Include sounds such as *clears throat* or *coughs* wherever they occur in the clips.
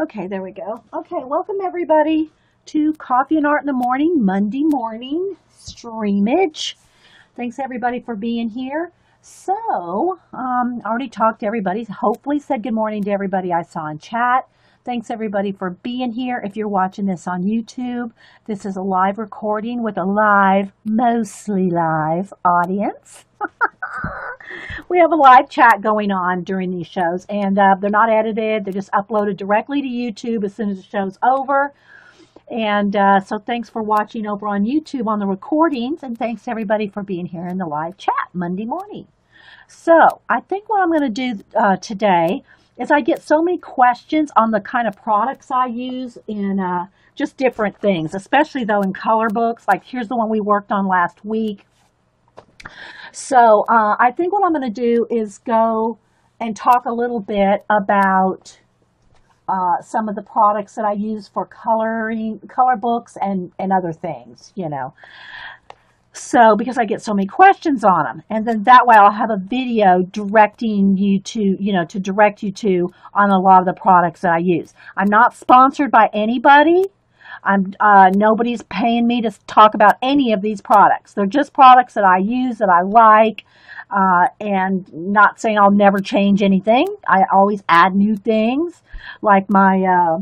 Okay, there we go. Okay, welcome everybody to Coffee and Art in the Morning, Monday morning streamage. Thanks everybody for being here. So, um, I already talked to everybody. Hopefully, said good morning to everybody I saw in chat. Thanks everybody for being here. If you're watching this on YouTube, this is a live recording with a live, mostly live audience. *laughs* we have a live chat going on during these shows, and uh, they're not edited. They're just uploaded directly to YouTube as soon as the show's over. And uh, so thanks for watching over on YouTube on the recordings, and thanks everybody for being here in the live chat Monday morning. So I think what I'm going to do uh, today is I get so many questions on the kind of products I use in uh, just different things, especially though in color books. Like here's the one we worked on last week. So uh, I think what I'm going to do is go and talk a little bit about uh, some of the products that I use for coloring, color books and, and other things, you know. So, because I get so many questions on them. And then that way I'll have a video directing you to, you know, to direct you to on a lot of the products that I use. I'm not sponsored by anybody. I'm, uh, nobody's paying me to talk about any of these products. They're just products that I use that I like. Uh, and not saying I'll never change anything. I always add new things, like my uh,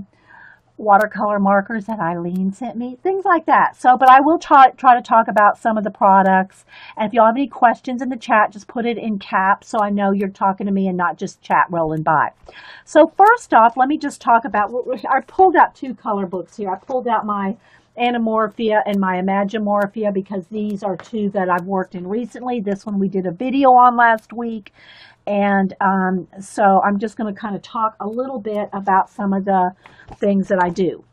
watercolor markers that Eileen sent me, things like that. So, but I will try, try to talk about some of the products. And if y'all have any questions in the chat, just put it in caps so I know you're talking to me and not just chat rolling by. So first off, let me just talk about, what I pulled out two color books here. I pulled out my Animorphia and my Imagimorphia because these are two that I've worked in recently. This one we did a video on last week. And um, so I'm just going to kind of talk a little bit about some of the things that I do.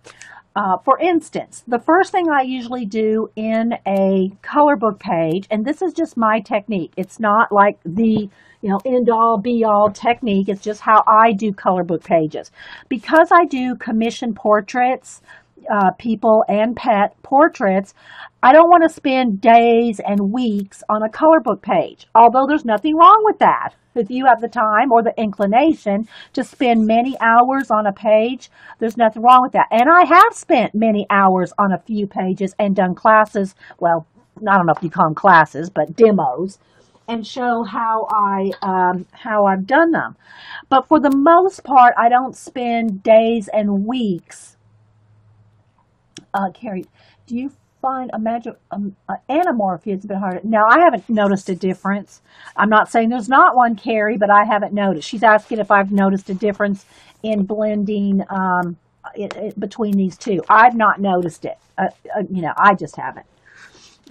Uh, for instance, the first thing I usually do in a color book page, and this is just my technique. It's not like the you know end all be all technique. It's just how I do color book pages. Because I do commission portraits, uh, people and pet portraits, I don't want to spend days and weeks on a color book page, although there's nothing wrong with that. If you have the time or the inclination to spend many hours on a page, there's nothing wrong with that. And I have spent many hours on a few pages and done classes. Well, I don't know if you call them classes, but demos and show how I um, how I've done them. But for the most part, I don't spend days and weeks uh, Carrie, do you find a magic um, uh, Animorphia is a bit harder? Now, I haven't noticed a difference. I'm not saying there's not one, Carrie, but I haven't noticed. She's asking if I've noticed a difference in blending um, it, it, between these two. I've not noticed it. Uh, uh, you know, I just haven't.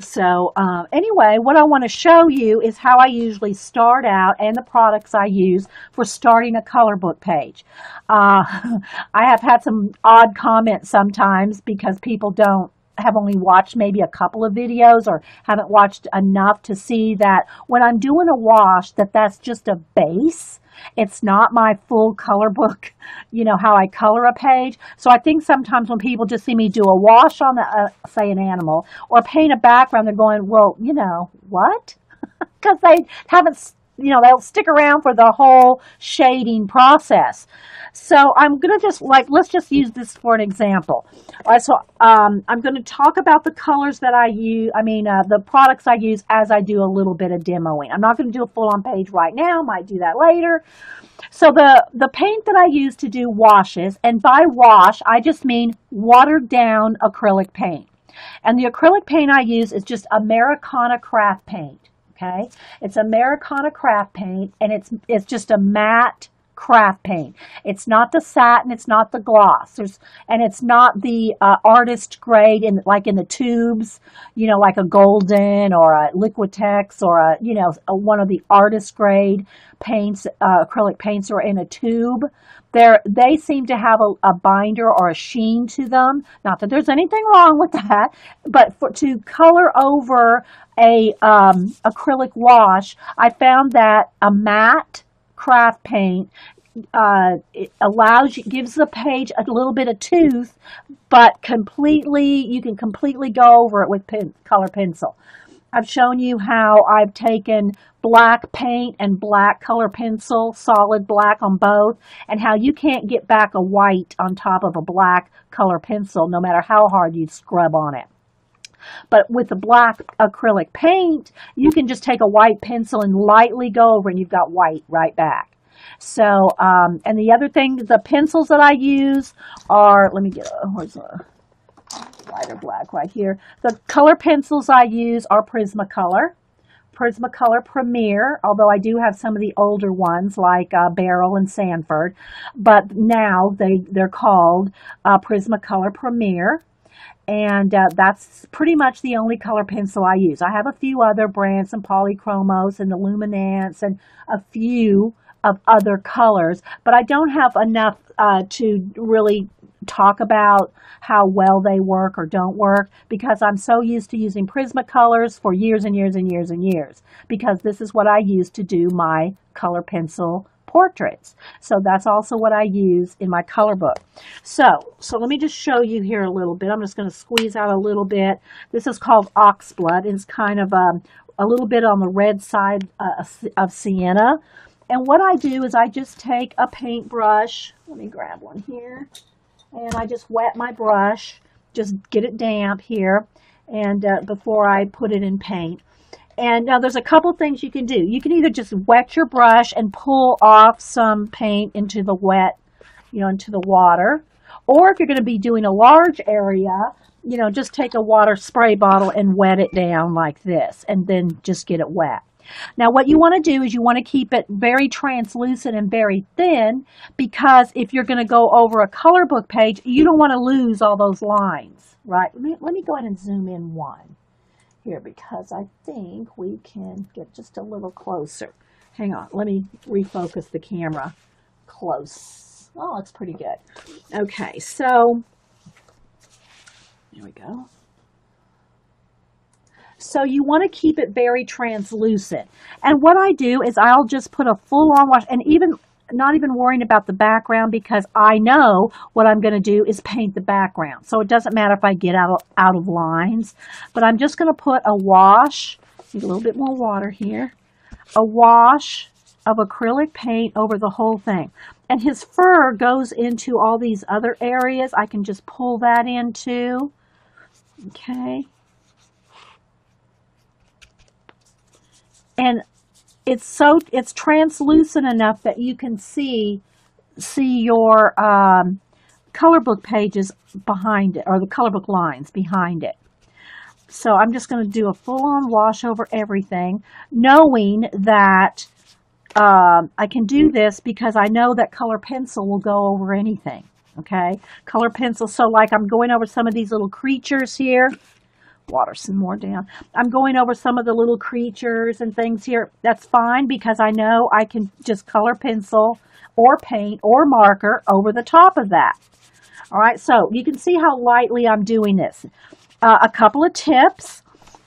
So um, anyway, what I want to show you is how I usually start out and the products I use for starting a color book page. Uh, *laughs* I have had some odd comments sometimes because people don't have only watched maybe a couple of videos or haven't watched enough to see that when I'm doing a wash that that's just a base it's not my full color book, you know, how I color a page. So I think sometimes when people just see me do a wash on, the, uh, say, an animal or paint a background, they're going, well, you know, what? *laughs* Because they haven't you know, they'll stick around for the whole shading process. So I'm going to just like, let's just use this for an example. All right, so um, I'm going to talk about the colors that I use, I mean, uh, the products I use as I do a little bit of demoing. I'm not going to do a full on page right now, might do that later. So the, the paint that I use to do washes, and by wash, I just mean watered down acrylic paint. And the acrylic paint I use is just Americana craft paint okay? It's Americana craft paint, and it's, it's just a matte craft paint. It's not the satin, it's not the gloss, There's, and it's not the uh, artist grade in like in the tubes, you know, like a golden or a Liquitex or a you know a, one of the artist grade paints, uh, acrylic paints are in a tube. They're, they seem to have a, a, binder or a sheen to them. Not that there's anything wrong with that, but for, to color over a um, acrylic wash, I found that a matte craft paint uh, it allows you gives the page a little bit of tooth, but completely you can completely go over it with pen, color pencil. I've shown you how I've taken black paint and black color pencil, solid black on both, and how you can't get back a white on top of a black color pencil no matter how hard you scrub on it. But with the black acrylic paint, you can just take a white pencil and lightly go over and you've got white right back. So, um, and the other thing, the pencils that I use are, let me get, a, where's a lighter black right here. The color pencils I use are Prismacolor. Prismacolor Premier, although I do have some of the older ones like uh, Berol and Sanford, but now they, they're called uh, Prismacolor Premier and uh, that's pretty much the only color pencil I use. I have a few other brands, some polychromos and the luminance and a few of other colors, but I don't have enough uh, to really talk about how well they work or don't work because I'm so used to using Prismacolors for years and years and years and years because this is what I use to do my color pencil portraits. So that's also what I use in my color book. So, so let me just show you here a little bit. I'm just going to squeeze out a little bit. This is called Oxblood. It's kind of um, a little bit on the red side uh, of sienna. And what I do is I just take a paintbrush. Let me grab one here. And I just wet my brush. Just get it damp here and uh, before I put it in paint. And now there's a couple things you can do. You can either just wet your brush and pull off some paint into the wet, you know, into the water. Or if you're going to be doing a large area, you know, just take a water spray bottle and wet it down like this and then just get it wet. Now what you want to do is you want to keep it very translucent and very thin because if you're going to go over a color book page, you don't want to lose all those lines, right? Let me, let me go ahead and zoom in one here because I think we can get just a little closer. Hang on, let me refocus the camera close. Oh, looks pretty good. Okay, so here we go. So you want to keep it very translucent. And what I do is I'll just put a full on wash and even not even worrying about the background because I know what I'm going to do is paint the background. So it doesn't matter if I get out of, out of lines, but I'm just going to put a wash, need a little bit more water here, a wash of acrylic paint over the whole thing. And his fur goes into all these other areas. I can just pull that in too. Okay. And it's so it's translucent enough that you can see see your um, color book pages behind it or the color book lines behind it. So I'm just going to do a full-on wash over everything, knowing that uh, I can do this because I know that color pencil will go over anything. Okay, color pencil. So like I'm going over some of these little creatures here water some more down. I'm going over some of the little creatures and things here. That's fine because I know I can just color pencil or paint or marker over the top of that. All right, so you can see how lightly I'm doing this. Uh, a couple of tips.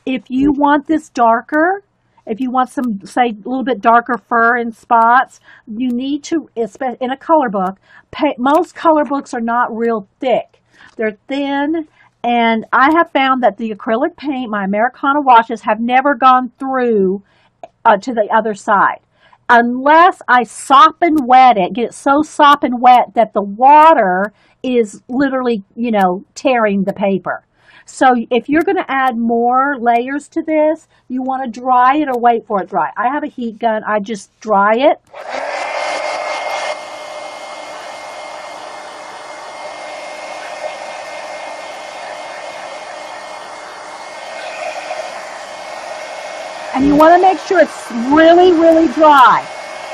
If you want this darker, if you want some, say, a little bit darker fur and spots, you need to, in a color book, pay, most color books are not real thick. They're thin and I have found that the acrylic paint, my Americana washes, have never gone through uh, to the other side. Unless I sop and wet it, get it so sop and wet that the water is literally, you know, tearing the paper. So if you're going to add more layers to this, you want to dry it or wait for it dry. I have a heat gun. I just dry it you want to make sure it's really, really dry.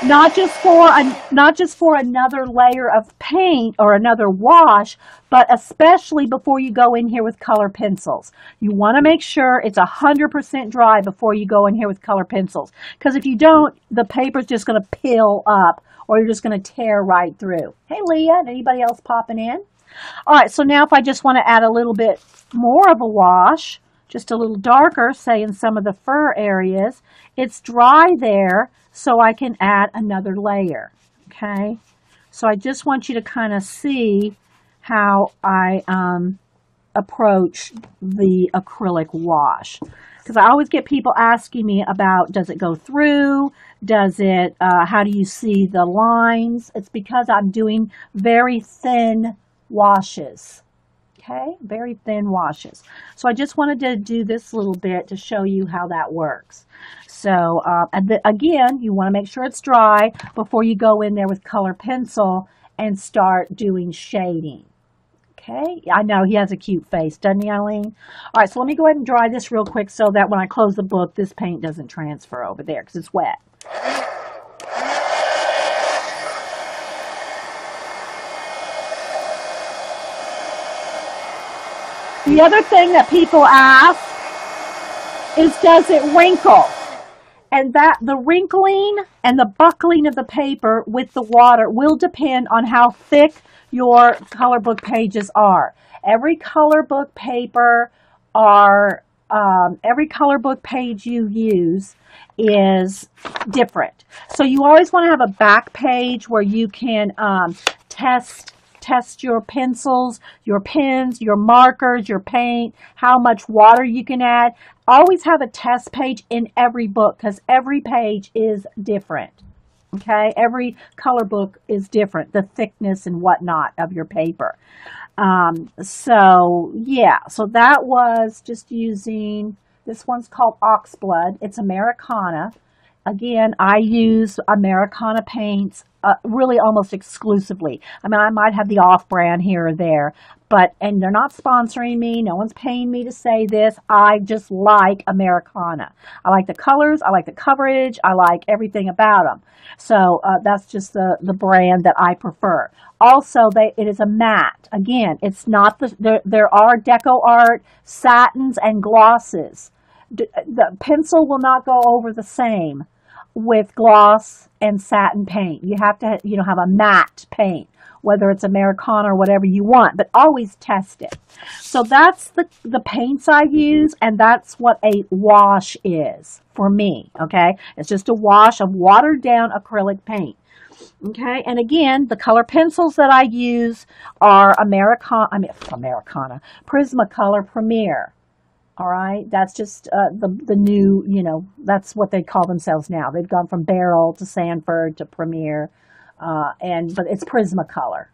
Not just for a, not just for another layer of paint or another wash, but especially before you go in here with color pencils. You want to make sure it's 100% dry before you go in here with color pencils. Because if you don't, the paper's just going to peel up or you're just going to tear right through. Hey, Leah, anybody else popping in? All right, so now if I just want to add a little bit more of a wash, just a little darker, say in some of the fur areas. It's dry there, so I can add another layer, okay? So I just want you to kind of see how I um, approach the acrylic wash because I always get people asking me about does it go through? Does it, uh, how do you see the lines? It's because I'm doing very thin washes. Okay, very thin washes. So I just wanted to do this little bit to show you how that works. So uh, again, you want to make sure it's dry before you go in there with color pencil and start doing shading. Okay, I know he has a cute face, doesn't he, Eileen? All right, so let me go ahead and dry this real quick so that when I close the book, this paint doesn't transfer over there because it's wet. The other thing that people ask is does it wrinkle? And that the wrinkling and the buckling of the paper with the water will depend on how thick your color book pages are. Every color book paper are um, every color book page you use is different. So you always want to have a back page where you can um, test test your pencils, your pens, your markers, your paint, how much water you can add. Always have a test page in every book because every page is different. Okay, every color book is different, the thickness and whatnot of your paper. Um, so yeah, so that was just using, this one's called Oxblood. It's Americana. Again, I use Americana paints uh, really almost exclusively. I mean, I might have the off brand here or there, but, and they're not sponsoring me. No one's paying me to say this. I just like Americana. I like the colors. I like the coverage. I like everything about them. So uh, that's just the, the brand that I prefer. Also, they, it is a matte. Again, it's not the, there, there are DecoArt, satins, and glosses. The pencil will not go over the same with gloss and satin paint. You have to, you know, have a matte paint, whether it's Americana or whatever you want, but always test it. So that's the, the paints I use, and that's what a wash is for me, okay? It's just a wash of watered down acrylic paint. Okay, and again, the color pencils that I use are Americana, I mean, Americana, Prismacolor Premier. All right, that's just uh, the the new, you know, that's what they call themselves now. They've gone from Berol to Sanford to Premier, uh, and but it's Prismacolor.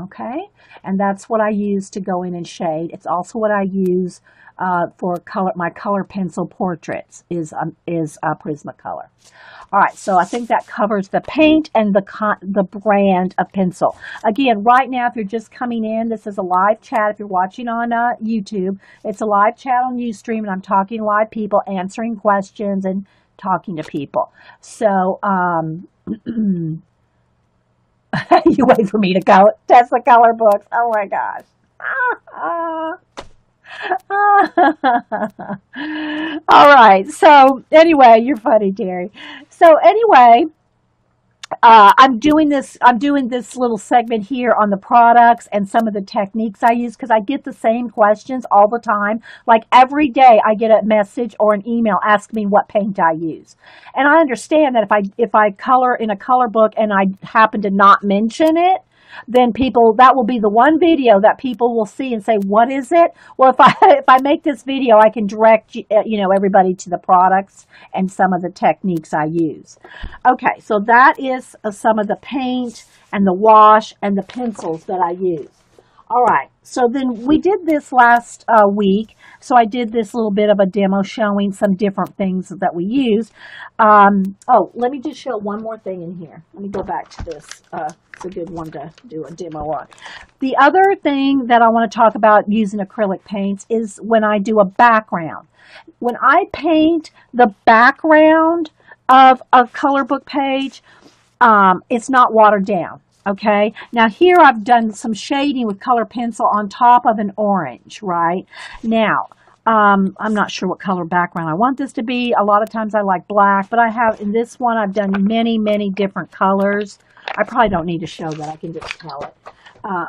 Okay, and that's what I use to go in and shade. It's also what I use uh, for color my color pencil portraits is um, is uh, Prismacolor. All right, so I think that covers the paint and the con the brand of pencil. Again, right now, if you're just coming in, this is a live chat. If you're watching on uh, YouTube, it's a live chat on Ustream, and I'm talking to live people, answering questions and talking to people. So, um, *clears throat* you wait for me to go test the color books. Oh my gosh. *laughs* *laughs* All right. So anyway, you're funny, Terry. So anyway, uh, I'm doing this. I'm doing this little segment here on the products and some of the techniques I use because I get the same questions all the time. Like every day, I get a message or an email asking me what paint I use, and I understand that if I if I color in a color book and I happen to not mention it, then people that will be the one video that people will see and say what is it? Well if i *laughs* if i make this video i can direct you, uh, you know everybody to the products and some of the techniques i use. Okay so that is uh, some of the paint and the wash and the pencils that i use all right, so then we did this last uh, week. So I did this little bit of a demo showing some different things that we use. Um, oh, let me just show one more thing in here. Let me go back to this. Uh, it's a good one to do a demo on. The other thing that I want to talk about using acrylic paints is when I do a background. When I paint the background of a color book page, um, it's not watered down. Okay, now here I've done some shading with color pencil on top of an orange, right? Now, um, I'm not sure what color background I want this to be. A lot of times I like black, but I have, in this one, I've done many, many different colors. I probably don't need to show that. I can just tell it. Uh,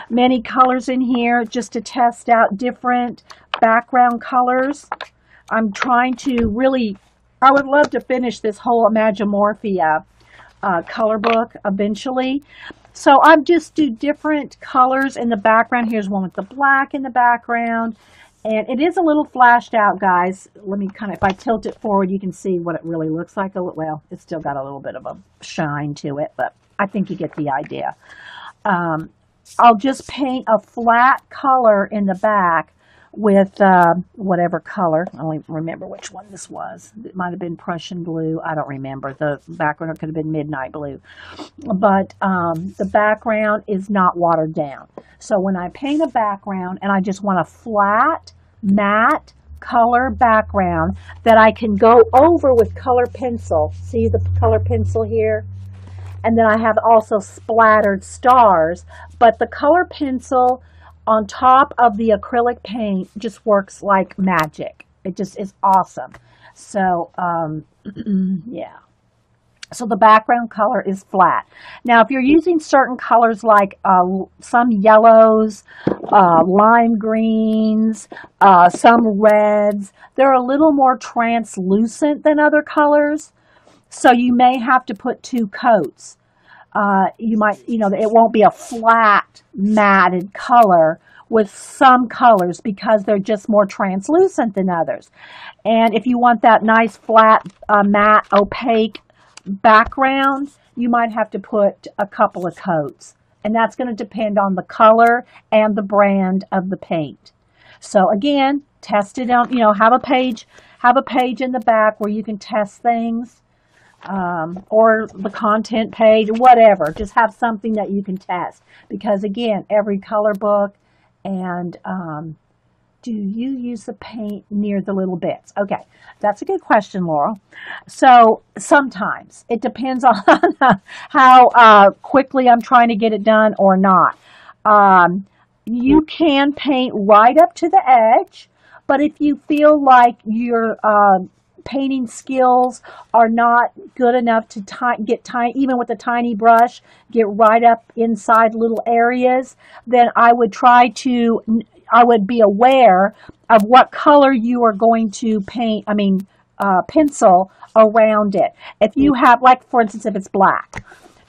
*clears throat* many colors in here just to test out different background colors. I'm trying to really, I would love to finish this whole Imagimorphia uh, color book eventually. So I just do different colors in the background. Here's one with the black in the background. And it is a little flashed out, guys. Let me kind of, if I tilt it forward, you can see what it really looks like. Well, it's still got a little bit of a shine to it, but I think you get the idea. Um, I'll just paint a flat color in the back with uh, whatever color. I don't remember which one this was. It might have been Prussian blue. I don't remember. The background could have been midnight blue. But um, the background is not watered down. So when I paint a background and I just want a flat, matte, color background that I can go over with color pencil. See the color pencil here? And then I have also splattered stars, but the color pencil on top of the acrylic paint just works like magic. It just is awesome. So, um, *clears throat* yeah. So the background color is flat. Now, if you're using certain colors like uh, some yellows, uh, lime greens, uh, some reds, they're a little more translucent than other colors. So you may have to put two coats uh, you might, you know, it won't be a flat matted color with some colors because they're just more translucent than others. And if you want that nice flat uh, matte opaque background, you might have to put a couple of coats. And that's going to depend on the color and the brand of the paint. So again, test it out, you know, have a page, have a page in the back where you can test things um, or the content page, whatever. Just have something that you can test. Because again, every color book and um, do you use the paint near the little bits? Okay, that's a good question, Laurel. So sometimes it depends *laughs* on how uh, quickly I'm trying to get it done or not. Um, you can paint right up to the edge, but if you feel like you're uh, painting skills are not good enough to get tiny, even with a tiny brush, get right up inside little areas, then I would try to, I would be aware of what color you are going to paint, I mean, uh, pencil around it. If you have, like, for instance, if it's black,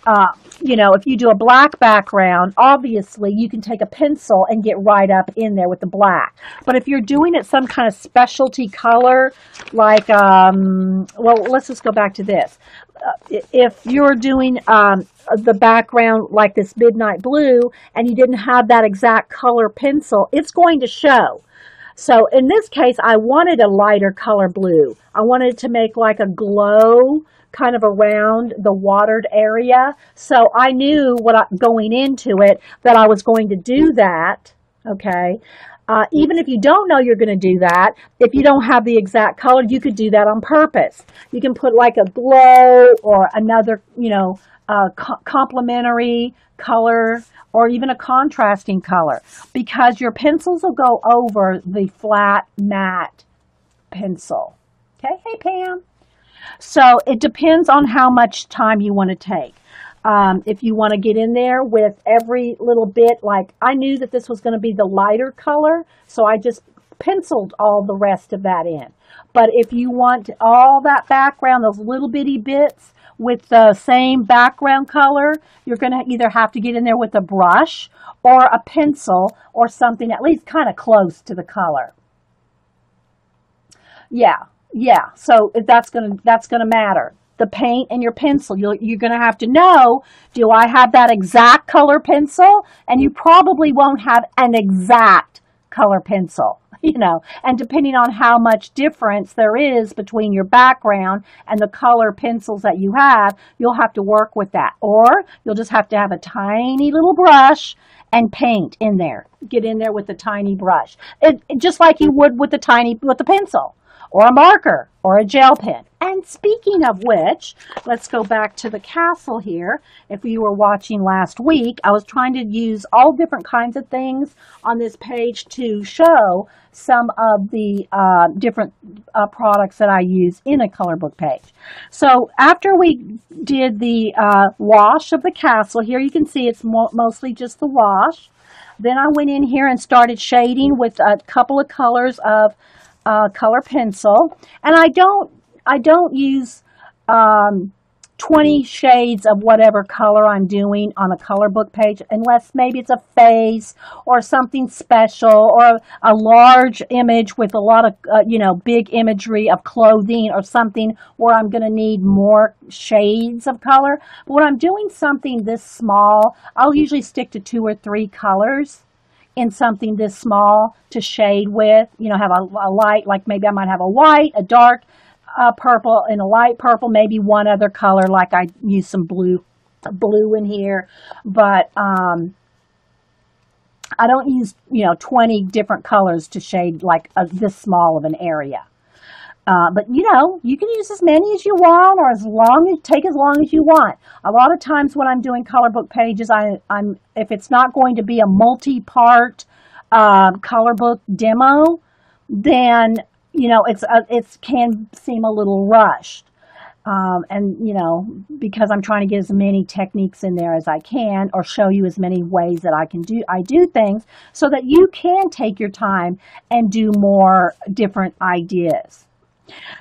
uh, you know, if you do a black background, obviously you can take a pencil and get right up in there with the black. But if you're doing it some kind of specialty color, like, um, well, let's just go back to this. Uh, if you're doing um, the background like this midnight blue and you didn't have that exact color pencil, it's going to show. So in this case, I wanted a lighter color blue. I wanted to make like a glow kind of around the watered area. So I knew what I, going into it that I was going to do that. Okay. Uh, even if you don't know you're going to do that, if you don't have the exact color, you could do that on purpose. You can put like a glow or another, you know, co complementary color or even a contrasting color because your pencils will go over the flat matte pencil. Okay, hey Pam. So it depends on how much time you want to take. Um, if you want to get in there with every little bit, like I knew that this was going to be the lighter color, so I just penciled all the rest of that in. But if you want all that background, those little bitty bits with the same background color, you're going to either have to get in there with a brush or a pencil or something at least kind of close to the color. Yeah, yeah, so that's gonna that's gonna matter. The paint and your pencil, you're, you're gonna have to know, do I have that exact color pencil? And you probably won't have an exact color pencil, *laughs* you know, and depending on how much difference there is between your background and the color pencils that you have, you'll have to work with that. Or you'll just have to have a tiny little brush and paint in there. Get in there with a tiny brush. It, just like you would with the tiny, with the pencil or a marker or a gel pen. And speaking of which, let's go back to the castle here. If you were watching last week, I was trying to use all different kinds of things on this page to show some of the uh, different uh, products that I use in a color book page. So after we did the uh, wash of the castle, here you can see it's mo mostly just the wash. Then I went in here and started shading with a couple of colors of uh, color pencil, and I don't I don't use um, 20 shades of whatever color I'm doing on a color book page, unless maybe it's a face or something special or a large image with a lot of, uh, you know, big imagery of clothing or something where I'm going to need more shades of color. But when I'm doing something this small, I'll usually stick to two or three colors in something this small to shade with, you know, have a, a light, like maybe I might have a white, a dark, uh, purple and a light purple, maybe one other color, like I use some blue, blue in here, but, um, I don't use, you know, 20 different colors to shade like a, this small of an area. Uh, but you know, you can use as many as you want, or as long as take as long as you want. A lot of times when I'm doing color book pages, I, I'm if it's not going to be a multi-part uh, color book demo, then you know it's uh, it can seem a little rushed. Um, and you know, because I'm trying to get as many techniques in there as I can, or show you as many ways that I can do I do things, so that you can take your time and do more different ideas.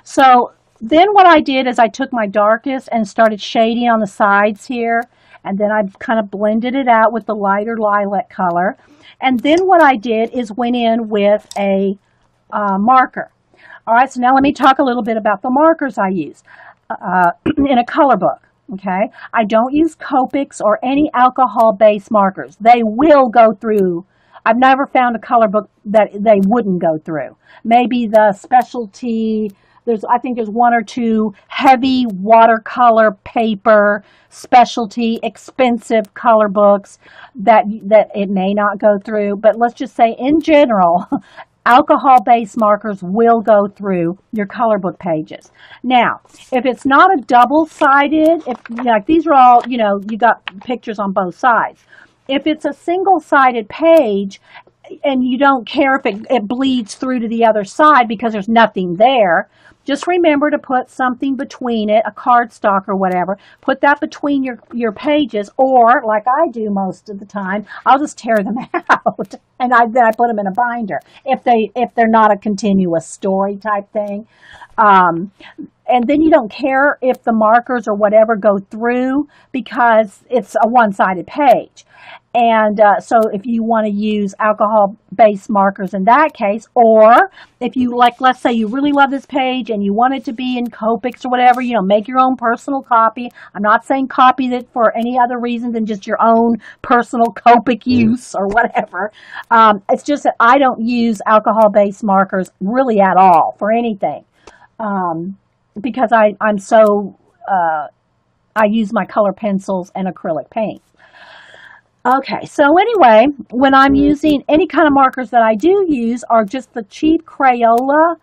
So then what I did is I took my darkest and started shading on the sides here. And then I kind of blended it out with the lighter lilac color. And then what I did is went in with a uh, marker. All right, so now let me talk a little bit about the markers I use uh, *clears throat* in a color book. Okay, I don't use Copics or any alcohol-based markers. They will go through I've never found a color book that they wouldn't go through. Maybe the specialty, there's, I think there's one or two heavy watercolor paper, specialty, expensive color books that, that it may not go through. But let's just say in general, *laughs* alcohol-based markers will go through your color book pages. Now, if it's not a double-sided, if like these are all, you know, you got pictures on both sides. If it's a single-sided page and you don't care if it, it bleeds through to the other side because there's nothing there, just remember to put something between it, a cardstock or whatever. Put that between your, your pages, or like I do most of the time, I'll just tear them *laughs* out and I, then I put them in a binder if they if they're not a continuous story type thing. Um, and then you don't care if the markers or whatever go through because it's a one-sided page. And uh, so if you want to use alcohol-based markers in that case, or if you like, let's say you really love this page and you want it to be in Copics or whatever, you know, make your own personal copy. I'm not saying copy it for any other reason than just your own personal Copic mm. use or whatever. Um, it's just that I don't use alcohol-based markers really at all for anything. Um, because I, I'm so, uh, I use my color pencils and acrylic paint. Okay, so anyway, when I'm using any kind of markers that I do use are just the cheap Crayola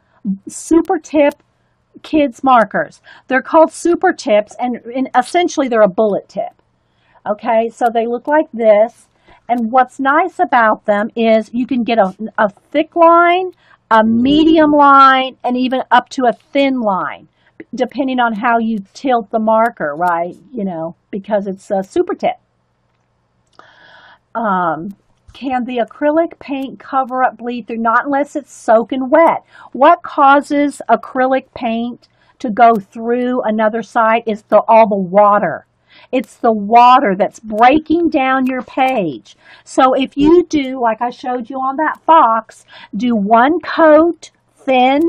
Super Tip kids markers. They're called Super Tips and, and essentially they're a bullet tip. Okay, so they look like this. And what's nice about them is you can get a, a thick line, a medium line, and even up to a thin line depending on how you tilt the marker, right? You know, because it's a super tip. Um, can the acrylic paint cover up bleed through? Not unless it's soaking wet. What causes acrylic paint to go through another side is the, all the water. It's the water that's breaking down your page. So if you do, like I showed you on that box, do one coat thin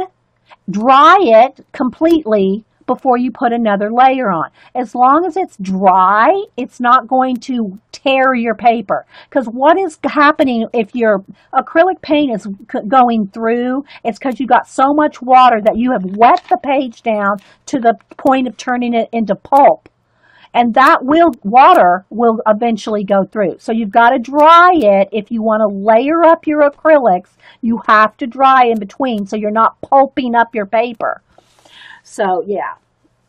Dry it completely before you put another layer on. As long as it's dry, it's not going to tear your paper. Because what is happening if your acrylic paint is going through, it's because you got so much water that you have wet the page down to the point of turning it into pulp and that will water will eventually go through. So you've got to dry it if you want to layer up your acrylics. You have to dry in between so you're not pulping up your paper. So yeah.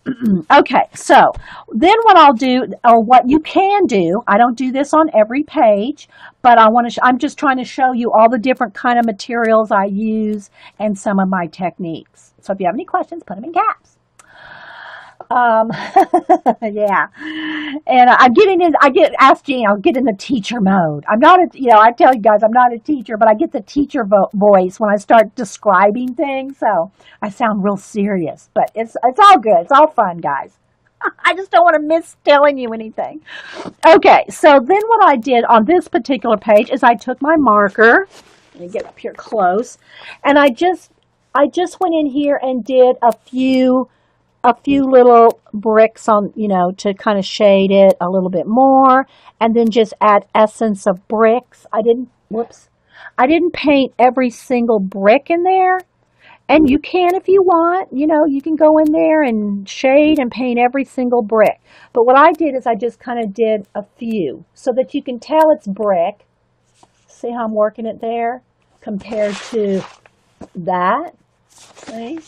*clears throat* okay, so then what I'll do, or what you can do, I don't do this on every page, but I want to. I'm just trying to show you all the different kind of materials I use and some of my techniques. So if you have any questions, put them in caps. Um, *laughs* yeah, and I'm getting in. I get asked Jean. I'll get in the teacher mode. I'm not a. You know, I tell you guys, I'm not a teacher, but I get the teacher vo- voice when I start describing things. So I sound real serious, but it's it's all good. It's all fun, guys. *laughs* I just don't want to miss telling you anything. Okay, so then what I did on this particular page is I took my marker, let me get up here close, and I just I just went in here and did a few a few little bricks on, you know, to kind of shade it a little bit more and then just add essence of bricks. I didn't, whoops, I didn't paint every single brick in there. And you can if you want, you know, you can go in there and shade and paint every single brick. But what I did is I just kind of did a few so that you can tell it's brick. See how I'm working it there compared to that. See?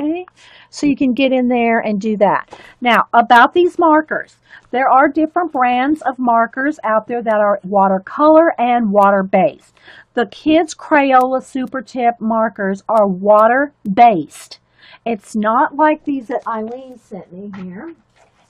Okay, so you can get in there and do that. Now, about these markers, there are different brands of markers out there that are watercolor and water-based. The Kids Crayola Super Tip markers are water-based. It's not like these that Eileen sent me here.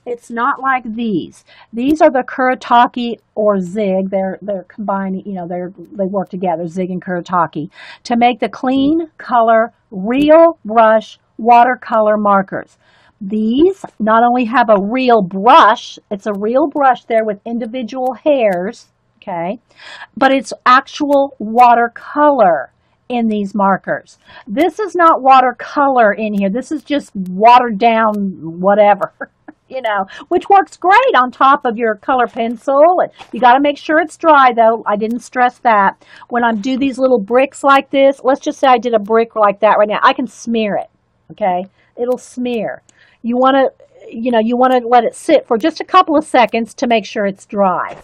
It's not like these. These are the Kuretake or Zig. They're they're combining, you know, they're they work together, Zig and Kuretake, to make the clean color real brush watercolor markers. These not only have a real brush, it's a real brush there with individual hairs, okay, but it's actual watercolor in these markers. This is not watercolor in here. This is just watered down whatever. *laughs* you know, which works great on top of your color pencil. You got to make sure it's dry though. I didn't stress that. When I do these little bricks like this, let's just say I did a brick like that right now. I can smear it, okay? It'll smear. You want to, you know, you want to let it sit for just a couple of seconds to make sure it's dry.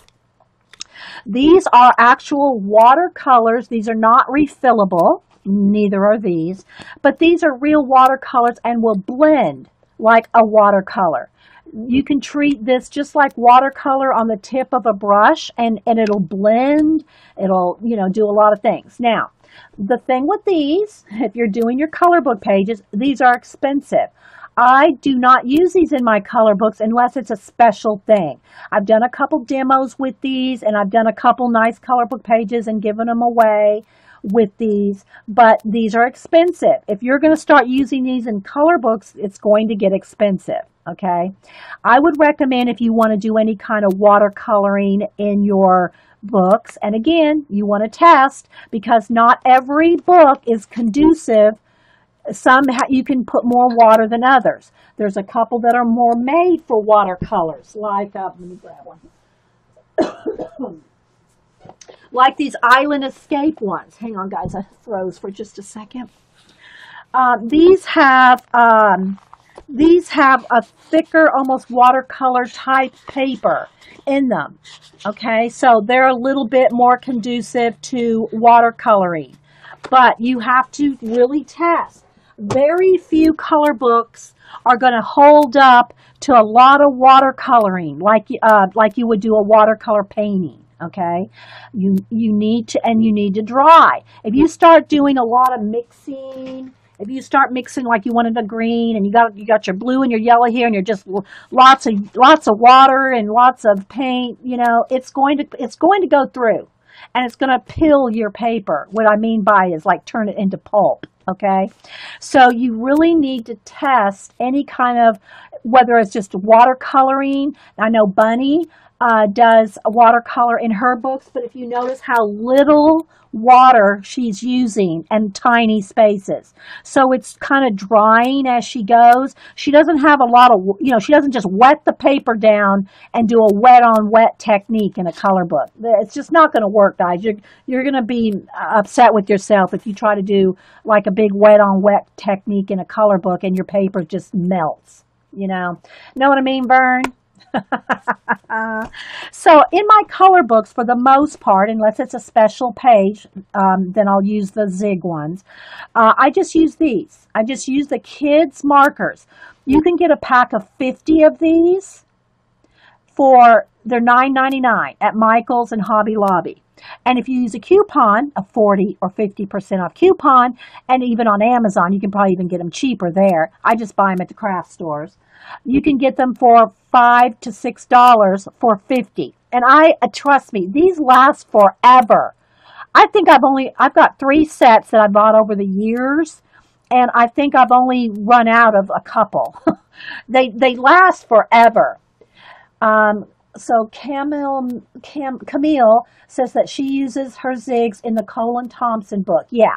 These are actual watercolors. These are not refillable. Neither are these. But these are real watercolors and will blend like a watercolor you can treat this just like watercolor on the tip of a brush and, and it'll blend. It'll, you know, do a lot of things. Now, the thing with these, if you're doing your color book pages, these are expensive. I do not use these in my color books unless it's a special thing. I've done a couple demos with these and I've done a couple nice color book pages and given them away with these, but these are expensive. If you're going to start using these in color books, it's going to get expensive. Okay. I would recommend if you want to do any kind of watercoloring in your books, and again, you want to test because not every book is conducive. Some you can put more water than others. There's a couple that are more made for watercolors, like, uh, let me grab one. *coughs* like these Island Escape ones. Hang on, guys, I froze for just a second. Uh, these have um, these have a thicker, almost watercolor type paper in them. Okay, so they're a little bit more conducive to watercoloring, but you have to really test. Very few color books are going to hold up to a lot of watercoloring, like uh, like you would do a watercolor painting okay you you need to and you need to dry if you start doing a lot of mixing if you start mixing like you wanted a green and you got you got your blue and your yellow here and you're just lots of lots of water and lots of paint, you know, it's going to it's going to go through and it's going to pill your paper. What I mean by is like turn it into pulp, okay? So you really need to test any kind of whether it's just watercoloring. I know Bunny uh, does watercolor in her books, but if you notice how little water she's using and tiny spaces. So it's kind of drying as she goes. She doesn't have a lot of, you know, she doesn't just wet the paper down and do a wet on wet technique in a color book. It's just not going to work, guys. You're, you're going to be upset with yourself if you try to do like a big wet on wet technique in a color book and your paper just melts, you know. Know what I mean, Vern? *laughs* so in my color books, for the most part, unless it's a special page, um, then I'll use the Zig ones. Uh, I just use these. I just use the kids markers. You can get a pack of 50 of these for they're $9.99 at Michael's and Hobby Lobby. And if you use a coupon, a 40 or 50% off coupon, and even on Amazon, you can probably even get them cheaper there. I just buy them at the craft stores. You can get them for five to six dollars for 50. And I, uh, trust me, these last forever. I think I've only, I've got three sets that I bought over the years and I think I've only run out of a couple. *laughs* they they last forever. Um, so Camille, Cam, Camille says that she uses her zigs in the Colin Thompson book. Yeah,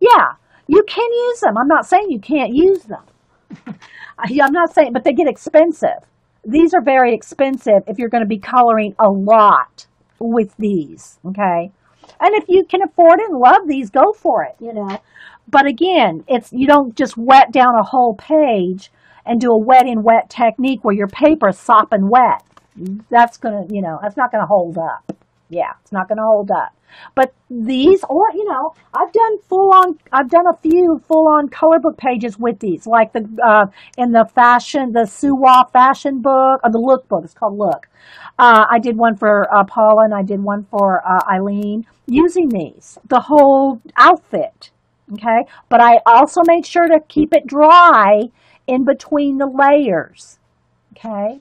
yeah, you can use them. I'm not saying you can't use them. *laughs* I'm not saying, but they get expensive. These are very expensive if you're going to be coloring a lot with these. Okay, and if you can afford it and love these, go for it. You know, but again, it's you don't just wet down a whole page and do a wet in wet technique where your paper is sopping wet that's gonna, you know, that's not gonna hold up. Yeah, it's not gonna hold up. But these, or you know, I've done full on. I've done a few full on color book pages with these, like the uh, in the fashion, the Suwa fashion book, or the look book. It's called Look. Uh, I did one for uh, Paula, and I did one for uh, Eileen using these, the whole outfit. Okay, but I also made sure to keep it dry in between the layers. Okay.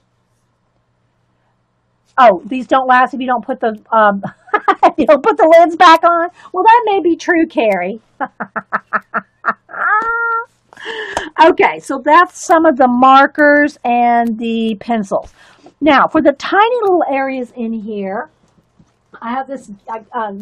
Oh, these don't last if you don't put the um, *laughs* you don't put the lids back on. Well, that may be true, Carrie. *laughs* okay, so that's some of the markers and the pencils. Now, for the tiny little areas in here, I have this, I uh,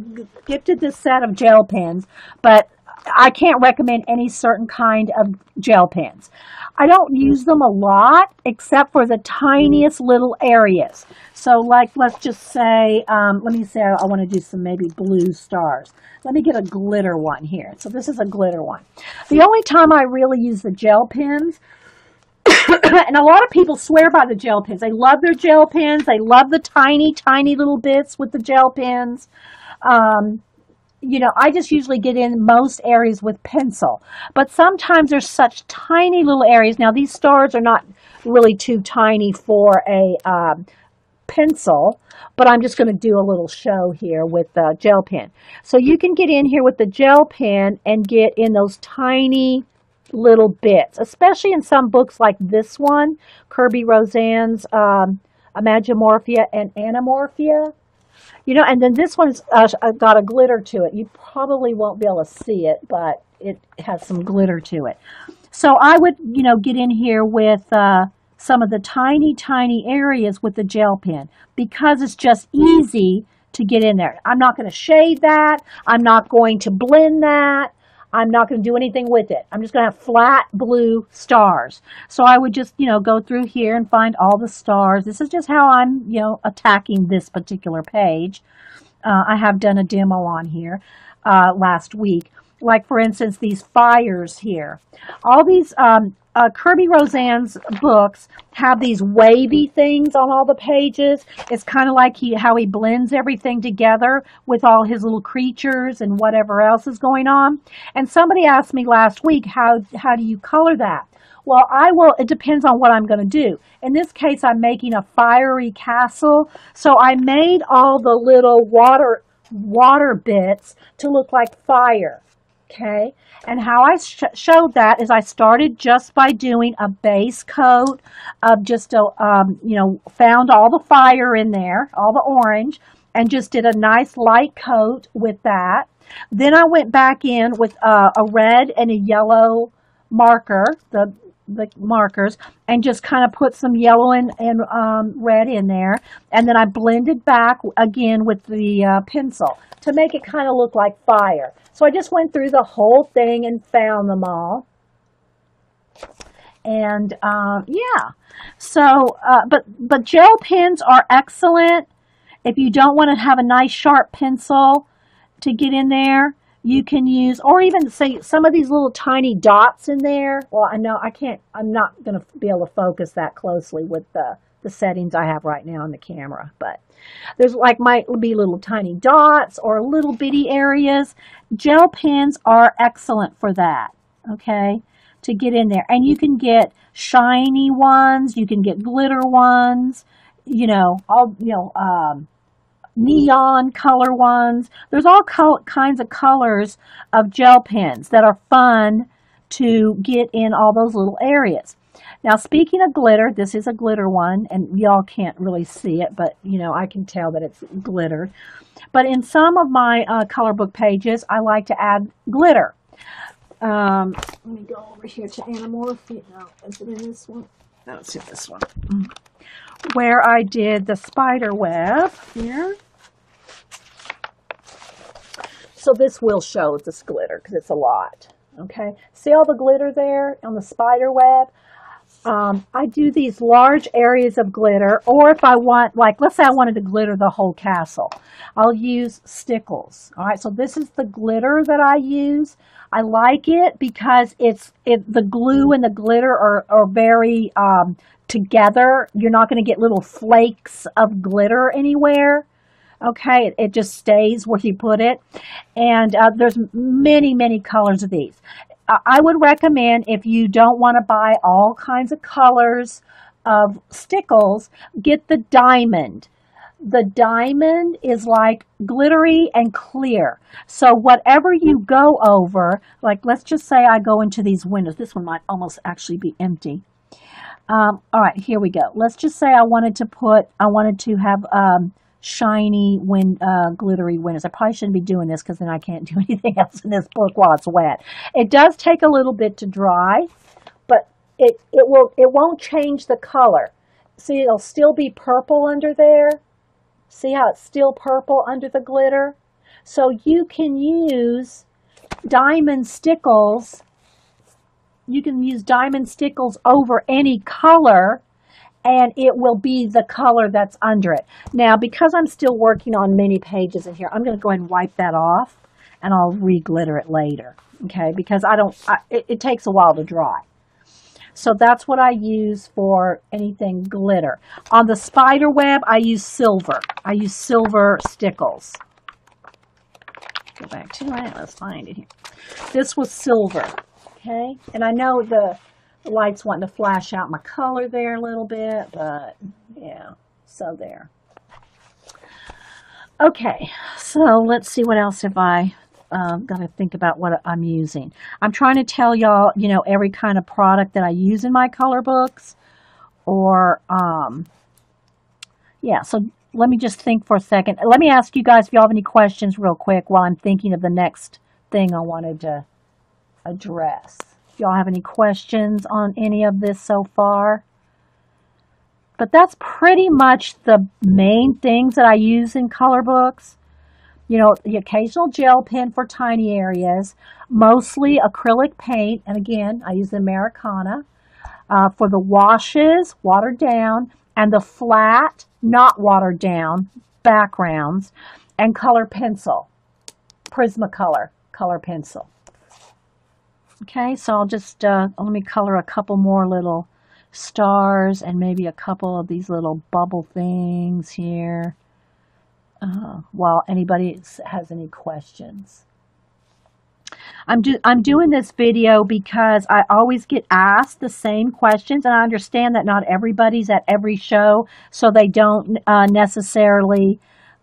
gifted this set of gel pens, but I can't recommend any certain kind of gel pens. I don't use them a lot except for the tiniest little areas. So like, let's just say, um, let me say I, I want to do some maybe blue stars. Let me get a glitter one here. So this is a glitter one. The only time I really use the gel pens *coughs* and a lot of people swear by the gel pens. They love their gel pens. They love the tiny, tiny little bits with the gel pens. Um, you know, I just usually get in most areas with pencil. But sometimes there's such tiny little areas. Now, these stars are not really too tiny for a um, pencil, but I'm just going to do a little show here with the gel pen. So you can get in here with the gel pen and get in those tiny little bits, especially in some books like this one, Kerby Rosanes' um, Imagimorphia and Animorphia. You know, and then this one's uh, uh, got a glitter to it. You probably won't be able to see it, but it has some glitter to it. So I would, you know, get in here with uh, some of the tiny, tiny areas with the gel pen because it's just easy to get in there. I'm not going to shade that. I'm not going to blend that. I'm not going to do anything with it. I'm just going to have flat blue stars. So I would just, you know, go through here and find all the stars. This is just how I'm, you know, attacking this particular page. Uh, I have done a demo on here uh, last week. Like, for instance, these fires here. All these um, uh, Kerby Rosanes' books have these wavy things on all the pages. It's kind of like he how he blends everything together with all his little creatures and whatever else is going on. And somebody asked me last week, how how do you color that? Well, I will, it depends on what I'm going to do. In this case, I'm making a fiery castle. So I made all the little water, water bits to look like fire. Okay. And how I sh showed that is I started just by doing a base coat of just a, um, you know, found all the fire in there, all the orange, and just did a nice light coat with that. Then I went back in with uh, a red and a yellow marker, the the markers and just kind of put some yellow and, and um, red in there. And then I blended back again with the uh, pencil to make it kind of look like fire. So I just went through the whole thing and found them all. And um, yeah, so, uh, but, but gel pens are excellent. If you don't want to have a nice sharp pencil to get in there, you can use, or even say some of these little tiny dots in there. Well, I know I can't, I'm not going to be able to focus that closely with the, the settings I have right now on the camera, but there's like might be little tiny dots or little bitty areas. Gel pens are excellent for that, okay, to get in there. And you can get shiny ones, you can get glitter ones, you know, all, you know, um, neon color ones. There's all kinds of colors of gel pens that are fun to get in all those little areas. Now, speaking of glitter, this is a glitter one, and y'all can't really see it, but, you know, I can tell that it's glitter. But in some of my uh, color book pages, I like to add glitter. Um, let me go over here to Anamorph. No, is it in this one? No, it's in this one. Mm. Where I did the spider web here. So this will show this glitter because it's a lot. Okay, see all the glitter there on the spider web? Um, I do these large areas of glitter, or if I want, like, let's say I wanted to glitter the whole castle, I'll use stickles. All right, so this is the glitter that I use. I like it because it's it, the glue and the glitter are, are very um, together. You're not going to get little flakes of glitter anywhere. Okay, it, it just stays where you put it. And uh, there's many, many colors of these. I would recommend if you don't want to buy all kinds of colors of stickles, get the diamond. The diamond is like glittery and clear. So whatever you go over, like let's just say I go into these windows. This one might almost actually be empty. Um, all right, here we go. Let's just say I wanted to put, I wanted to have um, shiny, wind, uh, glittery windows. I probably shouldn't be doing this because then I can't do *laughs* anything else in this book while it's wet. It does take a little bit to dry, but it, it, will, it won't change the color. See, it'll still be purple under there. See how it's still purple under the glitter? So you can use diamond stickles. You can use diamond stickles over any color and it will be the color that's under it. Now, because I'm still working on many pages in here, I'm going to go ahead and wipe that off and I'll re-glitter it later, okay? Because I don't, I, it, it takes a while to dry. So that's what I use for anything glitter. On the spider web, I use silver. I use silver stickles. Go back to it. Let's find it here. This was silver, okay? And I know the the light's wanting to flash out my color there a little bit, but yeah, so there. Okay, so let's see what else have I uh, got to think about what I'm using. I'm trying to tell y'all, you know, every kind of product that I use in my color books or, um, yeah, so let me just think for a second. Let me ask you guys if y'all have any questions real quick while I'm thinking of the next thing I wanted to address. Y'all have any questions on any of this so far. But that's pretty much the main things that I use in color books. You know, the occasional gel pen for tiny areas, mostly acrylic paint, and again, I use the Americana. Uh, for the washes, watered down, and the flat, not watered down backgrounds, and color pencil, Prismacolor color pencil. Okay, so I'll just, uh, let me color a couple more little stars and maybe a couple of these little bubble things here uh, while anybody has any questions. I'm, do, I'm doing this video because I always get asked the same questions and I understand that not everybody's at every show so they don't uh, necessarily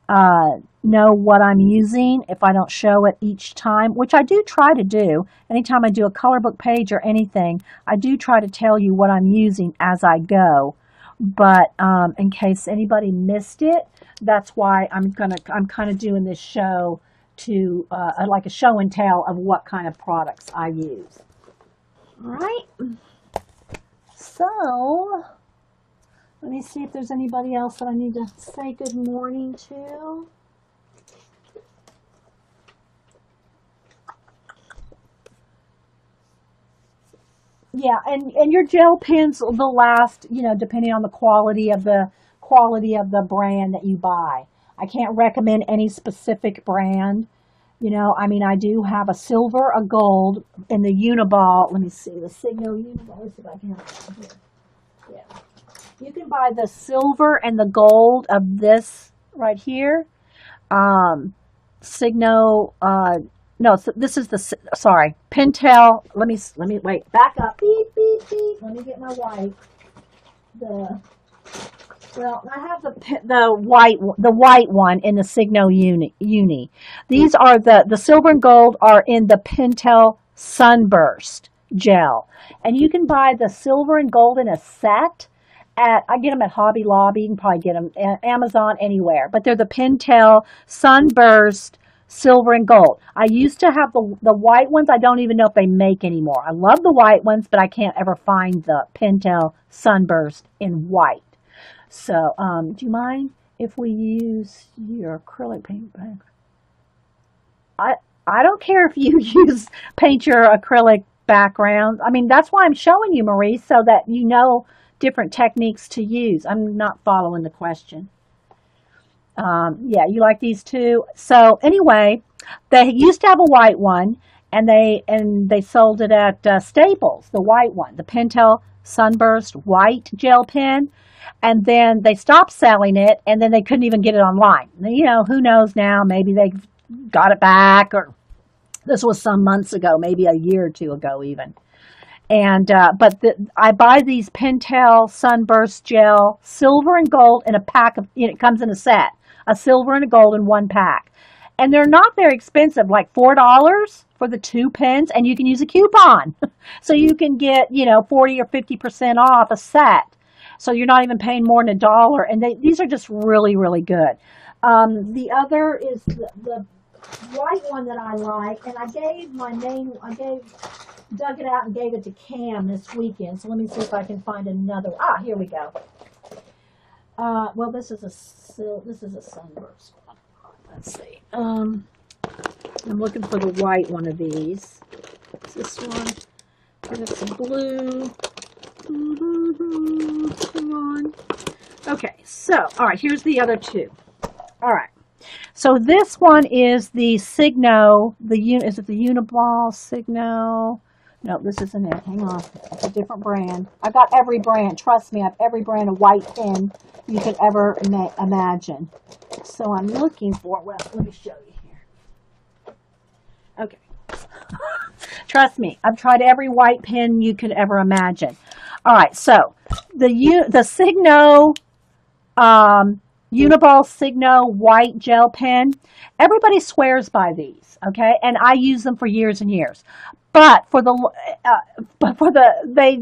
uh, know what I'm using if I don't show it each time, which I do try to do. Anytime I do a color book page or anything, I do try to tell you what I'm using as I go. But um, in case anybody missed it, that's why I'm gonna I'm kind of doing this show to uh, like a show and tell of what kind of products I use. All right. So let me see if there's anybody else that I need to say good morning to. Yeah, and, and your gel pens will last, you know, depending on the quality of the quality of the brand that you buy. I can't recommend any specific brand. You know, I mean, I do have a silver, a gold, and the Uniball. Let me see, the Signo Uniball. If I can. Yeah. You can buy the silver and the gold of this right here. Um, Signo, uh, no, so this is the, sorry, Pentel. Let me, let me, wait, back up. Beep, beep, beep. Let me get my white. The, well, I have the the white the white one in the Signo Uni. Uni. These are the the silver and gold are in the Pentel Sunburst gel, and you can buy the silver and gold in a set at I get them at Hobby Lobby. You can probably get them at Amazon anywhere. But they're the Pentel Sunburst silver and gold. I used to have the, the white ones. I don't even know if they make anymore. I love the white ones, but I can't ever find the Pentel Sunburst in white. So, um, do you mind if we use your acrylic paint? I, I don't care if you *laughs* use paint your acrylic backgrounds. I mean, that's why I'm showing you, Marie, so that you know different techniques to use. I'm not following the question. Um, yeah, you like these too. So anyway, they used to have a white one, and they and they sold it at uh, Staples, the white one, the Pentel Sunburst white gel pen, and then they stopped selling it, and then they couldn't even get it online. You know, who knows now? Maybe they got it back, or this was some months ago, maybe a year or two ago, even. And uh, but the, I buy these Pentel Sunburst gel, silver and gold, in a pack of. It comes in a set, a silver and a gold in one pack, and they're not very expensive, like four dollars for the two pens, and you can use a coupon, *laughs* so you can get you know forty or fifty percent off a set. So you're not even paying more than a dollar, and they, these are just really really good. Um, the other is the, the white one that I like, and I gave my name, I gave, dug it out and gave it to Cam this weekend. So let me see if I can find another. Ah, here we go. Uh, well, this is a this is a sunburst. Let's see. Um, I'm looking for the white one of these. This one. And it's blue. Come on. Okay, so, all right, here's the other two. All right. So this one is the Signo, the is it the Uniball Signo? No, this isn't it. Hang on. It's a different brand. I've got every brand. Trust me, I have every brand of white pen you could ever imagine. So I'm looking for, well, let me show you here. Okay. *laughs* Trust me, I've tried every white pen you could ever imagine. All right, so the the Signo um, Uniball Signo white gel pen. Everybody swears by these, okay? And I use them for years and years. But for the, uh, but for the, they,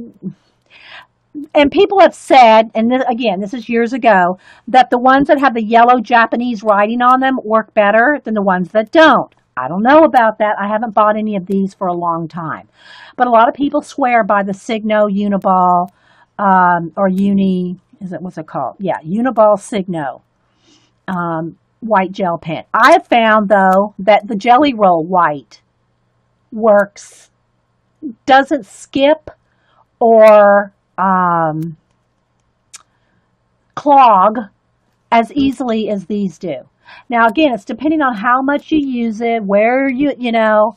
and people have said, and this, again, this is years ago, that the ones that have the yellow Japanese writing on them work better than the ones that don't. I don't know about that. I haven't bought any of these for a long time. But a lot of people swear by the Signo Uniball um, or Uni, is it what's it called? Yeah, Uniball Signo um, white gel pen. I have found though that the Gelly Roll white works, doesn't skip or um, clog as easily as these do. Now again, it's depending on how much you use it, where you, you know,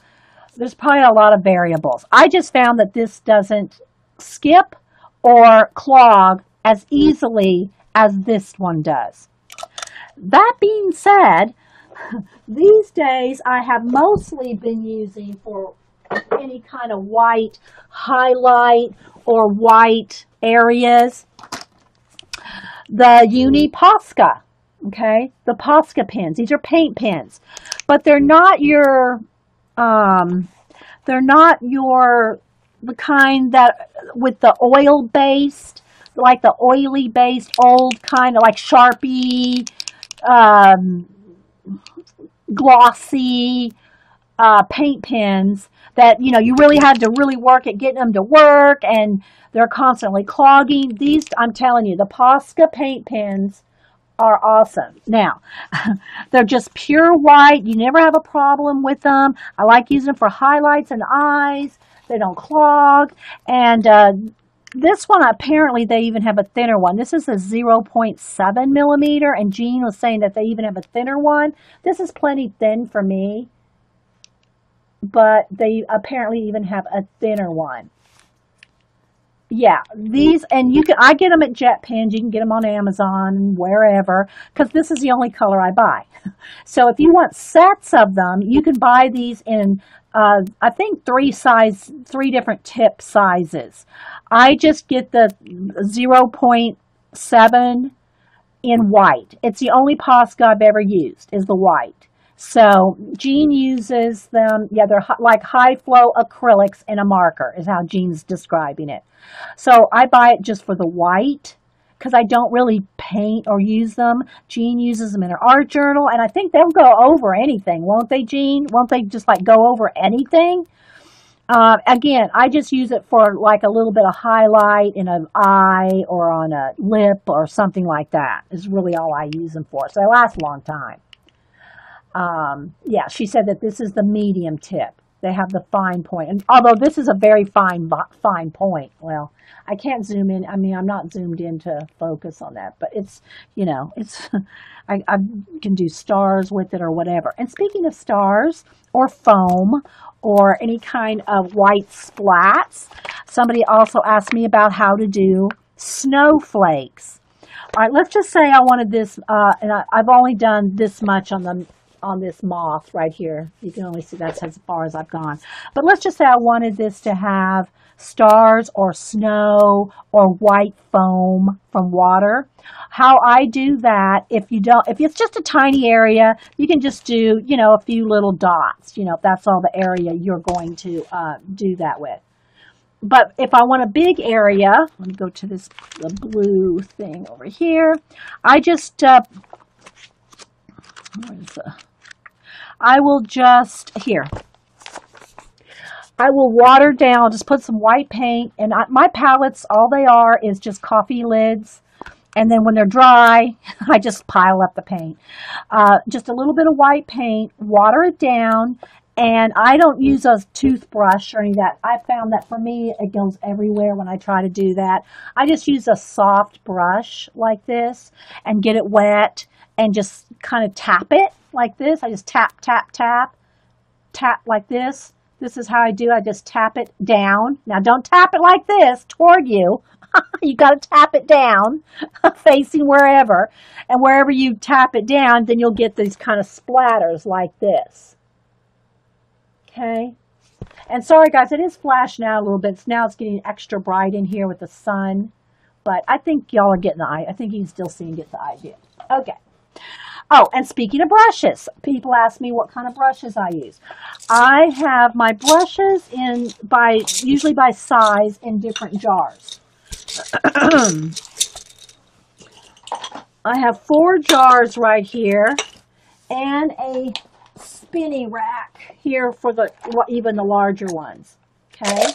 there's probably a lot of variables. I just found that this doesn't skip or clog as easily as this one does. That being said, *laughs* these days I have mostly been using for any kind of white highlight or white areas the Uni Posca, okay? The Posca pens. These are paint pens, but they're not your, um, they're not your, the kind that with the oil based, like the oily based old kind of like Sharpie, um, glossy uh, paint pens that you know you really had to really work at getting them to work and they're constantly clogging. These i'm telling you the posca paint pens are awesome. Now *laughs* they're just pure white. You never have a problem with them i like using them for highlights and eyes. They don't clog. And uh, this one, apparently, they even have a thinner one. This is a 0.7 millimeter, and Jean was saying that they even have a thinner one. This is plenty thin for me, but they apparently even have a thinner one. Yeah, these, and you can, I get them at Jet JetPens. You can get them on Amazon, wherever, because this is the only color I buy. *laughs* So if you want sets of them, you can buy these in, uh, I think, three size, three different tip sizes. I just get the 0.7 in white. It's the only Posca I've ever used is the white. So Jean uses them, yeah, they're like high flow acrylics in a marker is how Jean's describing it. So I buy it just for the white because I don't really paint or use them. Jean uses them in her art journal, and I think they'll go over anything, won't they, Jean? Won't they just like go over anything? Uh, again, I just use it for like a little bit of highlight in an eye or on a lip or something like that is really all I use them for. So they last a long time. Um, yeah, she said that this is the medium tip. They have the fine point. And although this is a very fine, fine point, well, I can't zoom in. I mean, I'm not zoomed in to focus on that, but it's, you know, it's, *laughs* I, I can do stars with it or whatever. And speaking of stars or foam or any kind of white splats. Somebody also asked me about how to do snowflakes. All right, let's just say I wanted this, uh, and I, have only done this much on the on this moth right here. You can only see that's as far as I've gone. But let's just say I wanted this to have stars or snow or white foam from water. How I do that, if you don't, if it's just a tiny area, you can just do, you know, a few little dots, you know, if that's all the area you're going to uh, do that with. But if I want a big area, let me go to this the blue thing over here. I just, uh, I will just, here, I will water down, just put some white paint, and I, my palettes, all they are is just coffee lids. And then when they're dry, *laughs* I just pile up the paint. Uh, just a little bit of white paint, water it down, and I don't use a toothbrush or any of that. I found that for me, it goes everywhere when I try to do that. I just use a soft brush like this and get it wet and just kind of tap it like this. I just tap, tap, tap, tap like this this is how I do. I just tap it down. Now don't tap it like this toward you. *laughs* you got to tap it down, *laughs* facing wherever. And wherever you tap it down, then you'll get these kind of splatters like this. Okay. And sorry guys, it is flashing out a little bit. So Now it's getting extra bright in here with the sun. But I think y'all are getting the eye. I think you can still see and get the idea. Okay. Oh, and speaking of brushes, people ask me what kind of brushes I use. I have my brushes in by usually by size in different jars. *clears throat* I have four jars right here and a spinny rack here for the even the larger ones. Okay.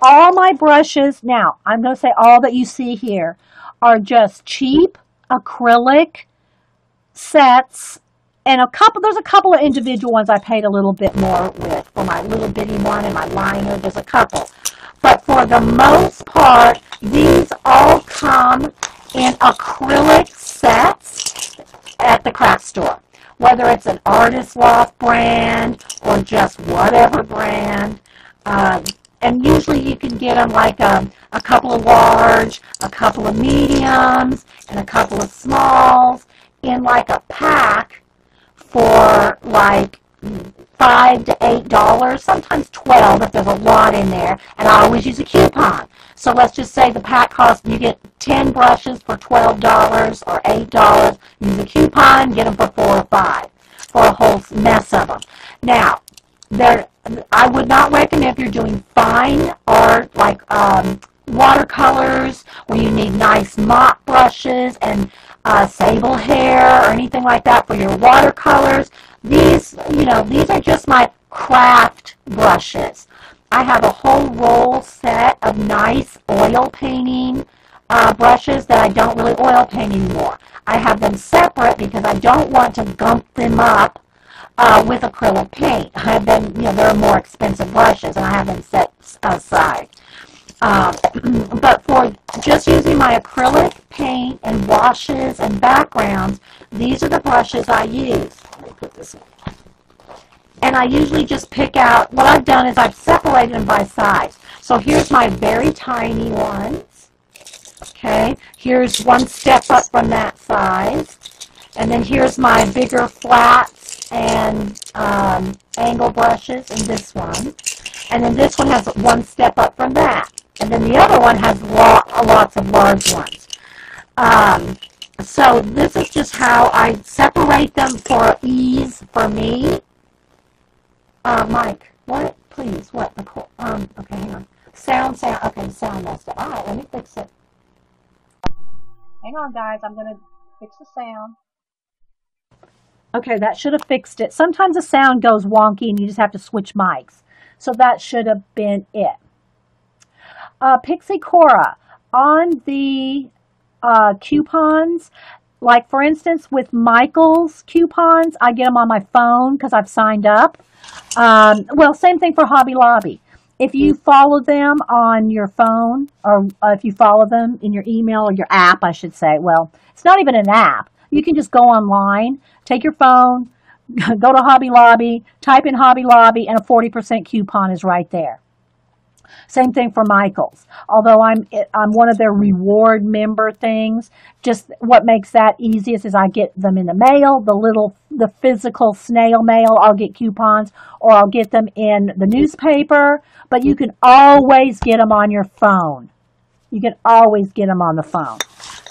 All my brushes, now I'm going to say all that you see here are just cheap acrylic sets and a couple, there's a couple of individual ones I paid a little bit more with for my little bitty one and my liner. There's a couple. But for the most part, these all come in acrylic sets at the craft store. Whether it's an Artist Loft brand or just whatever brand. Um, and usually you can get them like a, um, a couple of large, a couple of mediums, and a couple of smalls in like a pack for like five to eight dollars, sometimes twelve if there's a lot in there, and I always use a coupon. So let's just say the pack costs you get ten brushes for twelve dollars or eight dollars. Use a coupon, get them for four or five for a whole mess of them. Now, there, I would not recommend if you're doing fine art like um, watercolors where you need nice mop brushes and uh, sable hair or anything like that for your watercolors. These, you know, these are just my craft brushes. I have a whole roll set of nice oil painting uh, brushes that I don't really oil paint anymore. I have them separate because I don't want to gump them up uh, with acrylic paint. I have them, you know, they're more expensive brushes and I have them set aside. Um, *clears throat* but for just using my acrylic paint and washes and backgrounds, these are the brushes I use. And I usually just pick out, what I've done is I've separated them by size. So here's my very tiny ones. Okay, here's one step up from that size. And then here's my bigger flats and um, angle brushes and this one. And then this one has one step up from that and then the other one has lo lots of large ones. Um, so this is just how I separate them for ease for me. Uh, Mike, what? Please, what? Um, okay, hang on. Sound, sound. Okay, sound messed up. All right, let me fix it. Hang on, guys. I'm going to fix the sound. Okay, that should have fixed it. Sometimes the sound goes wonky and you just have to switch mics. So that should have been it. Uh, Pixie Cora, on the uh, coupons, like for instance with Michael's coupons, I get them on my phone because I've signed up. Um, well, same thing for Hobby Lobby. If you follow them on your phone, or uh, if you follow them in your email or your app, I should say, well, it's not even an app. You can just go online, take your phone, *laughs* go to Hobby Lobby, type in Hobby Lobby, and a 40% coupon is right there. Same thing for Michaels. Although I'm I'm one of their reward member things, just what makes that easiest is I get them in the mail, the little the physical snail mail, I'll get coupons or I'll get them in the newspaper, but you can always get them on your phone. You can always get them on the phone.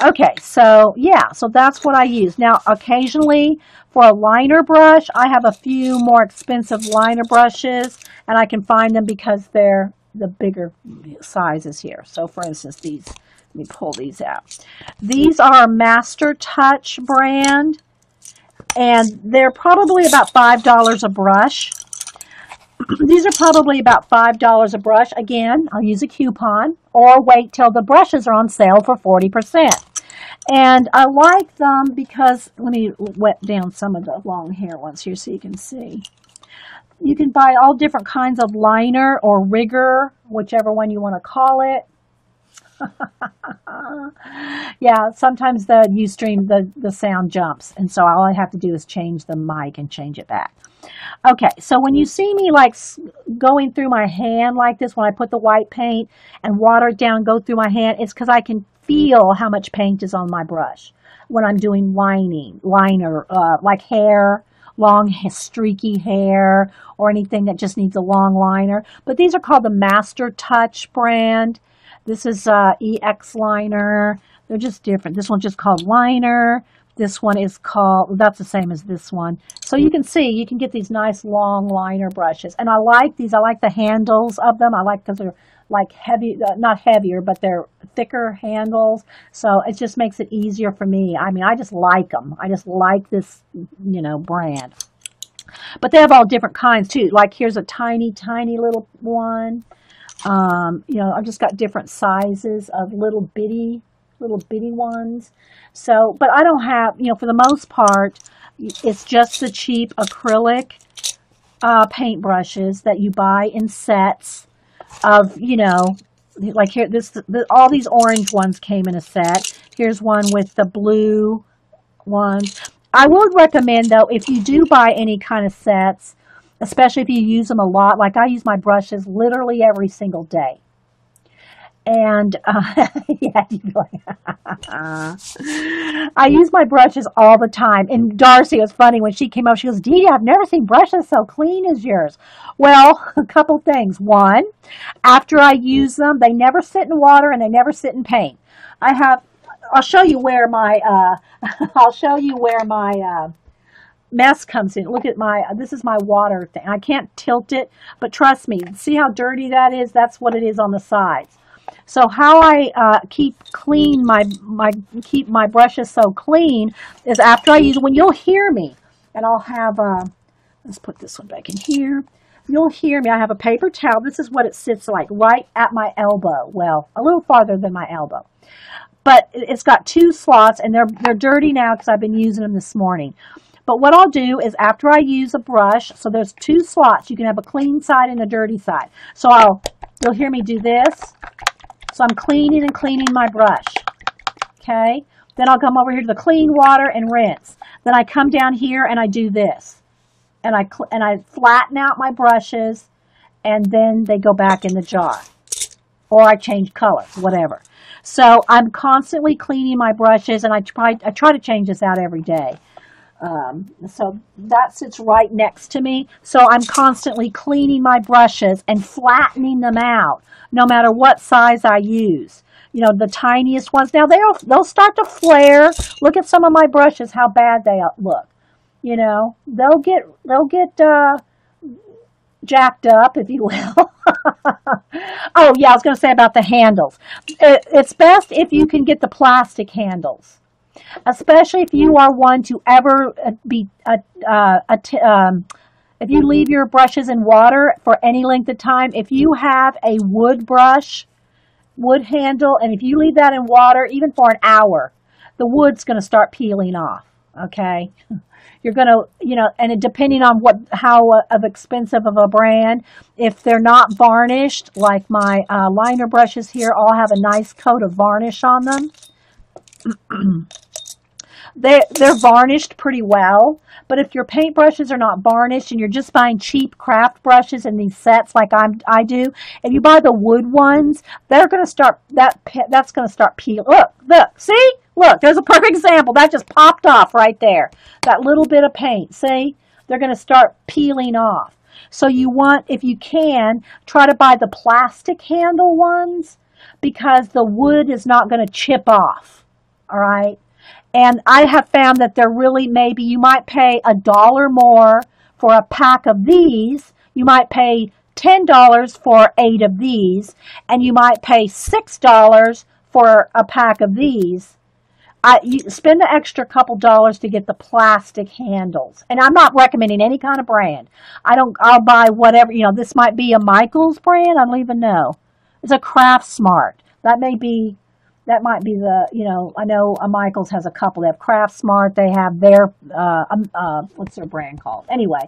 Okay, so yeah, so that's what I use. Now, occasionally for a liner brush, I have a few more expensive liner brushes, and I can find them because they're the bigger sizes here. So for instance, these, let me pull these out. These are Master Touch brand, and they're probably about $5 a brush. *clears throat* these are probably about $5 a brush. Again, I'll use a coupon or wait till the brushes are on sale for 40%. And I like them because, let me wet down some of the long hair ones here so you can see. You can buy all different kinds of liner or rigger, whichever one you want to call it. *laughs* yeah, sometimes the Ustream, the, the sound jumps. And so all I have to do is change the mic and change it back. Okay, so when you see me like going through my hand like this, when I put the white paint and water it down, go through my hand, it's because I can feel how much paint is on my brush when I'm doing lining, liner, uh, like hair, long streaky hair or anything that just needs a long liner. But these are called the Master Touch brand. This is uh, EX liner. They're just different. This one's just called liner. This one is called, that's the same as this one. So you can see, you can get these nice long liner brushes. And I like these, I like the handles of them. I like because they're like heavy, uh, not heavier, but they're thicker handles. So it just makes it easier for me. I mean, I just like them. I just like this, you know, brand. But they have all different kinds too. Like here's a tiny, tiny little one. Um, you know, I've just got different sizes of little bitty, little bitty ones. So, but I don't have, you know, for the most part, it's just the cheap acrylic uh, paint brushes that you buy in sets of, you know, like here, this, the, all these orange ones came in a set. Here's one with the blue ones. I would recommend though, if you do buy any kind of sets, especially if you use them a lot, like I use my brushes literally every single day. And uh, *laughs* yeah, I use my brushes all the time. And Darcy was funny when she came up. She goes, Dee, I've never seen brushes so clean as yours. Well, *laughs* a couple things. One, after I use them, they never sit in water and they never sit in paint. I have. I'll show you where my. Uh, *laughs* I'll show you where my. Uh, mess comes in. Look at my, this is my water thing. I can't tilt it, but trust me, see how dirty that is? That's what it is on the sides. So how I uh, keep clean my my keep my brushes so clean is after I use when you'll hear me, and I'll have uh, let's put this one back in here. You'll hear me. I have a paper towel. This is what it sits like right at my elbow. Well, a little farther than my elbow, but it's got two slots, and they're they're dirty now because I've been using them this morning. But what I'll do is after I use a brush, so there's two slots. You can have a clean side and a dirty side. So I'll, you'll hear me do this so I'm cleaning and cleaning my brush. Okay. Then I'll come over here to the clean water and rinse. Then I come down here and I do this. And I, and I flatten out my brushes and then they go back in the jar. Or I change colors, whatever. So I'm constantly cleaning my brushes and I try, I try to change this out every day. Um, so that sits right next to me. So I'm constantly cleaning my brushes and flattening them out, no matter what size I use. You know, the tiniest ones. Now they'll they'll start to flare. Look at some of my brushes, how bad they look. You know, they'll get they'll get uh, jacked up, if you will. *laughs* oh, yeah, I was going to say about the handles. It, it's best if you can get the plastic handles, especially if you are one to ever uh, be a, uh, um, if you leave your brushes in water for any length of time. If you have a wood brush, wood handle, and if you leave that in water even for an hour, the wood's going to start peeling off. Okay. *laughs* You're going to, you know, and depending on what, how uh, of expensive of a brand, if they're not varnished, like my uh, liner brushes here all have a nice coat of varnish on them. *clears throat* they they're varnished pretty well. But if your paint brushes are not varnished and you're just buying cheap craft brushes in these sets like I'm I do, if you buy the wood ones, they're going to start that that's going to start peel. Look, look, see, look, there's a perfect example that just popped off right there. That little bit of paint, see, they're going to start peeling off. So you want, if you can, try to buy the plastic handle ones because the wood is not going to chip off. All right. And I have found that they're really maybe you might pay a dollar more for a pack of these. You might pay $10 for eight of these, and you might pay $6 for a pack of these. I, you spend the extra couple dollars to get the plastic handles. And I'm not recommending any kind of brand. I don't, I'll buy whatever, you know, this might be a Michaels brand. I don't even know. It's a Craft Smart. That may be that might be the you know I know a Michaels has a couple. They have Craft Smart. They have their uh, um, uh, what's their brand called? Anyway,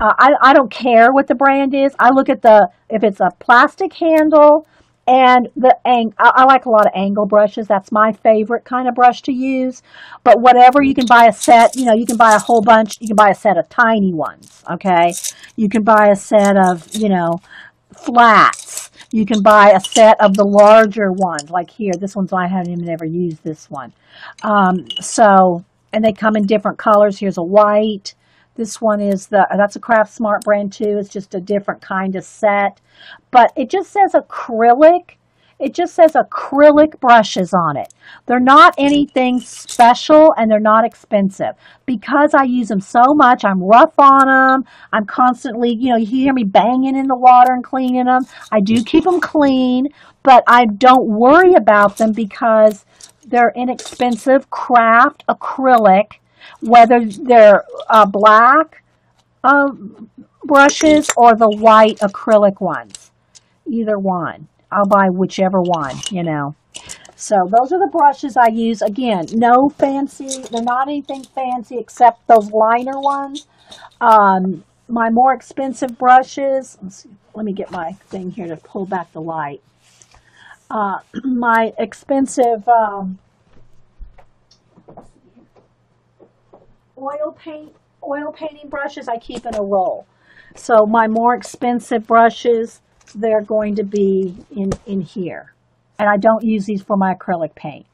uh, I I don't care what the brand is. I look at the if it's a plastic handle and the ang- I, I like a lot of angle brushes. That's my favorite kind of brush to use. But whatever you can buy a set. You know you can buy a whole bunch. You can buy a set of tiny ones. Okay, you can buy a set of you know flats you can buy a set of the larger ones, like here. This one's I haven't even ever used this one. Um, so, and they come in different colors. Here's a white. This one is the that's a Craft Smart brand too. It's just a different kind of set, but it just says acrylic it just says acrylic brushes on it. They're not anything special and they're not expensive. Because I use them so much, I'm rough on them. I'm constantly, you know, you hear me banging in the water and cleaning them. I do keep them clean, but I don't worry about them because they're inexpensive craft acrylic, whether they're uh, black uh, brushes or the white acrylic ones. Either one. I'll buy whichever one, you know. So those are the brushes I use. Again, no fancy, they're not anything fancy except those liner ones. Um, my more expensive brushes, see, let me get my thing here to pull back the light. Uh, *clears throat* my expensive um, oil paint, oil painting brushes I keep in a roll. So my more expensive brushes, they're going to be in, in here. And I don't use these for my acrylic paint.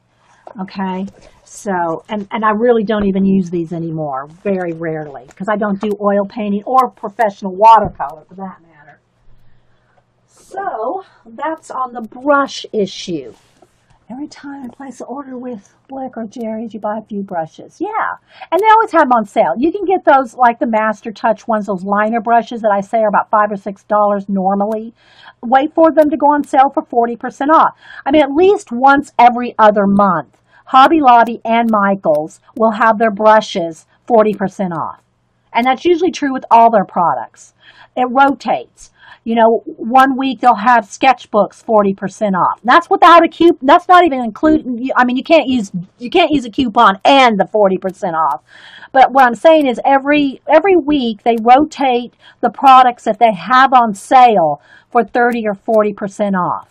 Okay, so, and, and I really don't even use these anymore, very rarely, because I don't do oil painting or professional watercolor for that matter. So, that's on the brush issue. Every time I place an order with Blick or Jerry's, you buy a few brushes. Yeah. And they always have them on sale. You can get those like the Master Touch ones, those liner brushes that I say are about 5 or $6 normally. Wait for them to go on sale for 40% off. I mean, at least once every other month, Hobby Lobby and Michaels will have their brushes 40% off. And that's usually true with all their products. It rotates. You know, one week they'll have sketchbooks 40% off. That's without a coupon. That's not even including, I mean, you can't use, you can't use a coupon and the 40% off. But what I'm saying is every, every week they rotate the products that they have on sale for 30 or 40% off.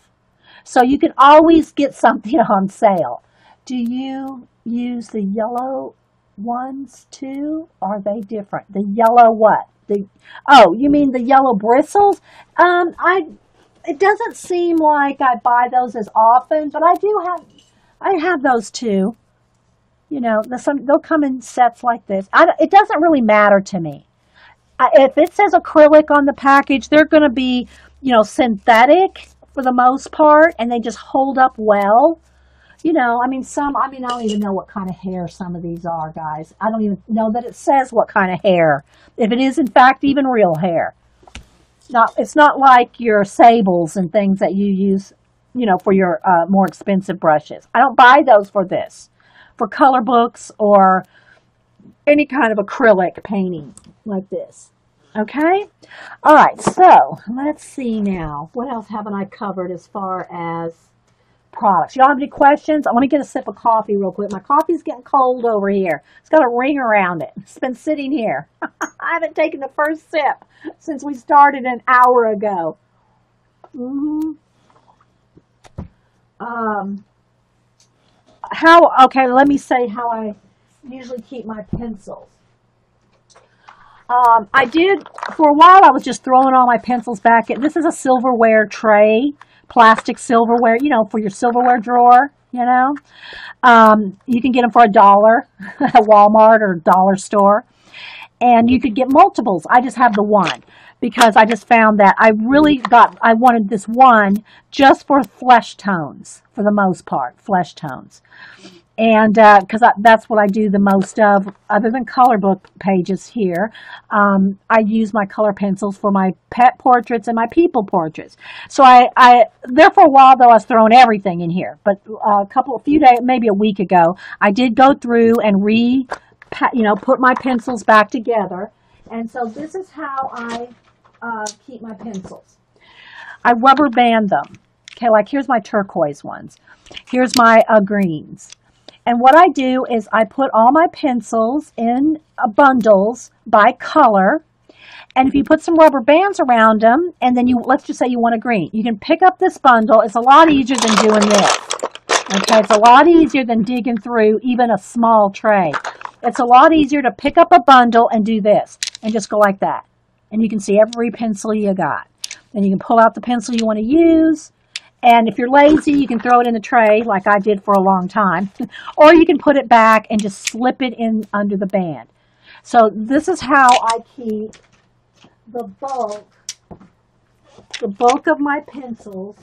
So you can always get something *laughs* on sale. Do you use the yellow ones too? Are they different? The yellow what? The oh, you mean the yellow bristles? Um, I it doesn't seem like I buy those as often, but I do have I have those too. You know, the, some they'll come in sets like this. I, it doesn't really matter to me. I, if it says acrylic on the package, they're going to be you know synthetic for the most part, and they just hold up well you know, I mean, some, I mean, I don't even know what kind of hair some of these are, guys. I don't even know that it says what kind of hair, if it is in fact even real hair. Not it's not like your sables and things that you use, you know, for your uh, more expensive brushes. I don't buy those for this, for color books or any kind of acrylic painting like this. Okay? All right, so let's see now. What else haven't I covered as far as products? Y'all have any questions? I want to get a sip of coffee real quick. My coffee's getting cold over here. It's got a ring around it. It's been sitting here. *laughs* I haven't taken the first sip since we started an hour ago. Mm-hmm. Um, how, okay, let me say how I usually keep my pencils. Um, I did, for a while, I was just throwing all my pencils back. This is a silverware tray, plastic silverware, you know, for your silverware drawer, you know. Um, you can get them for a dollar *laughs* at Walmart or dollar store. And you could get multiples. I just have the one because I just found that I really got, I wanted this one just for flesh tones, for the most part, flesh tones and because uh, that's what I do the most of, other than color book pages here, um, I use my color pencils for my pet portraits and my people portraits. So I, I there for a while though I was throwing everything in here, but uh, a couple, a few days, maybe a week ago, I did go through and re, you know, put my pencils back together, and so this is how I uh, keep my pencils. I rubber band them. Okay, like here's my turquoise ones. Here's my uh, greens. And what I do is I put all my pencils in uh, bundles by color. And if you put some rubber bands around them, and then you, let's just say you want a green, you can pick up this bundle. It's a lot easier than doing this. Okay, it's a lot easier than digging through even a small tray. It's a lot easier to pick up a bundle and do this, and just go like that. And you can see every pencil you got. Then you can pull out the pencil you want to use, and if you're lazy, you can throw it in the tray like I did for a long time. *laughs* or you can put it back and just slip it in under the band. So this is how I keep the bulk, the bulk of my pencils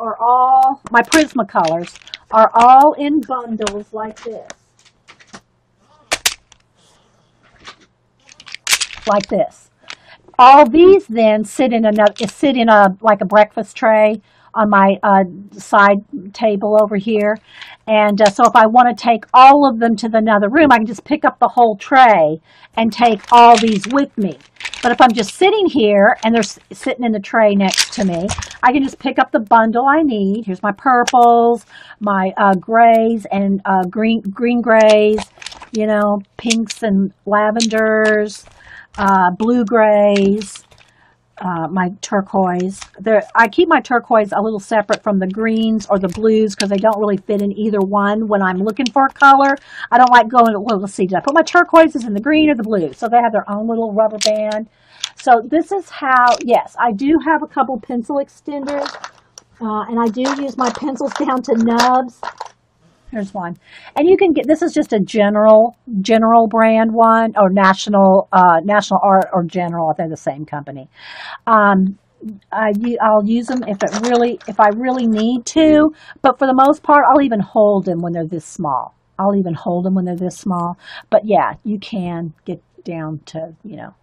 are all, my Prismacolors, are all in bundles like this. Like this all these then sit in another sit in a like a breakfast tray on my uh, side table over here. And uh, so if I want to take all of them to the another room, I can just pick up the whole tray and take all these with me. But if I'm just sitting here and they're sitting in the tray next to me, I can just pick up the bundle I need. Here's my purples, my uh, grays and uh, green green grays, you know, pinks and lavenders, uh, blue grays, uh, my turquoise. There, I keep my turquoise a little separate from the greens or the blues because they don't really fit in either one when I'm looking for a color. I don't like going, well, let's see, did I put my turquoises in the green or the blue? So they have their own little rubber band. So this is how, yes, I do have a couple pencil extenders. Uh, and I do use my pencils *laughs* down to nubs Here's one. And you can get, this is just a general, general brand one or national, uh, national art or general. They're the same company. Um, I, I'll use them if it really, if I really need to, but for the most part, I'll even hold them when they're this small. I'll even hold them when they're this small. But yeah, you can get down to, you know,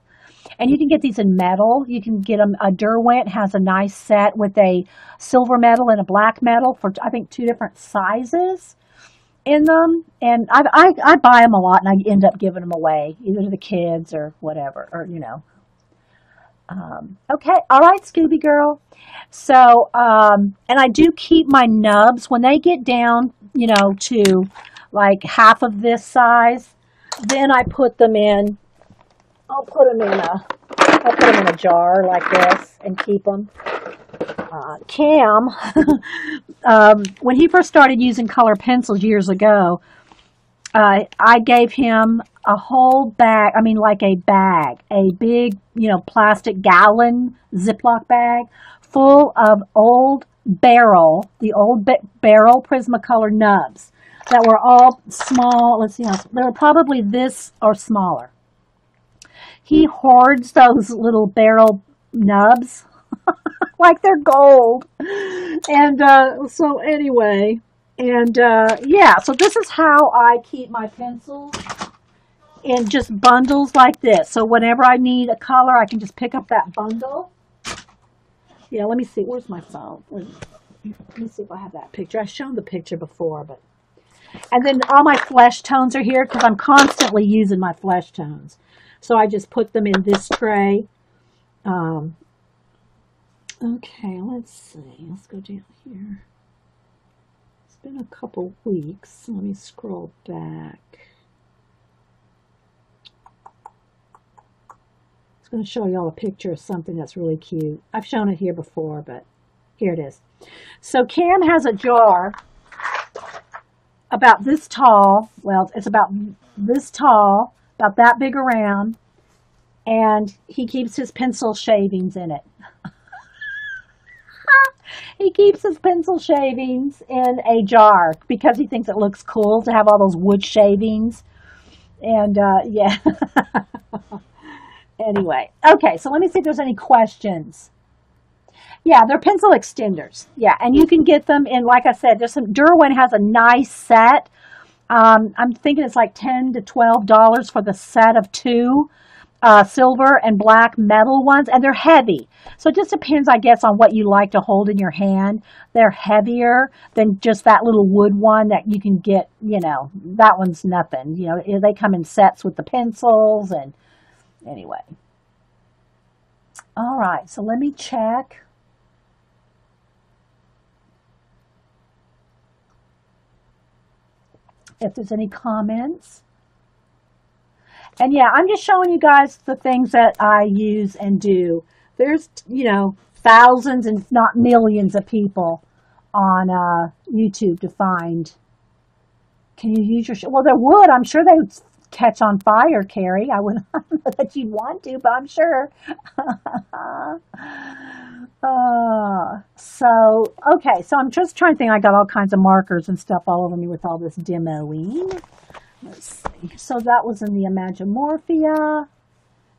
and you can get these in metal. You can get them, a Derwent has a nice set with a silver metal and a black metal for, I think, two different sizes in them, and I, I, I buy them a lot, and I end up giving them away, either to the kids or whatever, or you know. Um, okay, all right, Scooby Girl. So, um, and I do keep my nubs when they get down, you know, to like half of this size. Then I put them in. I'll put them in a. I'll put them in a jar like this and keep them uh, Cam, *laughs* um, when he first started using color pencils years ago, uh, I gave him a whole bag, I mean, like a bag, a big, you know, plastic gallon Ziploc bag full of old Berol, the old Berol Prismacolor nubs that were all small. Let's see, how, they were probably this or smaller. He hoards those little Berol nubs *laughs* like they're gold. And uh, so anyway, and uh, yeah, so this is how I keep my pencils in just bundles like this. So whenever I need a color, I can just pick up that bundle. Yeah, let me see. Where's my phone? Let me see if I have that picture. I've shown the picture before, but and then all my flesh tones are here because I'm constantly using my flesh tones. So I just put them in this tray. Um, okay, let's see. Let's go down here. It's been a couple weeks. Let me scroll back. It's going to show you all a picture of something that's really cute. I've shown it here before, but here it is. So Cam has a jar about this tall. Well, it's about this tall, about that big around, and he keeps his pencil shavings in it. *laughs* he keeps his pencil shavings in a jar because he thinks it looks cool to have all those wood shavings. And uh, *laughs* yeah. anyway, okay, so let me see if there's any questions. Yeah, they're pencil extenders. Yeah, and you can get them in, like I said, there's some, Derwent has a nice set. Um, I'm thinking it's like 10 to $12 for the set of two uh, silver and black metal ones, and they're heavy. So it just depends, I guess, on what you like to hold in your hand. They're heavier than just that little wood one that you can get, you know, that one's nothing. You know, they come in sets with the pencils, and anyway. All right, so let me check. If there's any comments. And yeah, I'm just showing you guys the things that I use and do. There's, you know, thousands and not millions of people on uh, YouTube to find. Can you use your, well, there would, I'm sure they would catch on fire, Carrie. I would *laughs* not know that you'd want to, but I'm sure. *laughs* uh, so, okay, so I'm just trying to think. I got all kinds of markers and stuff all over me with all this demoing. Let's see. So that was in the Imagimorphia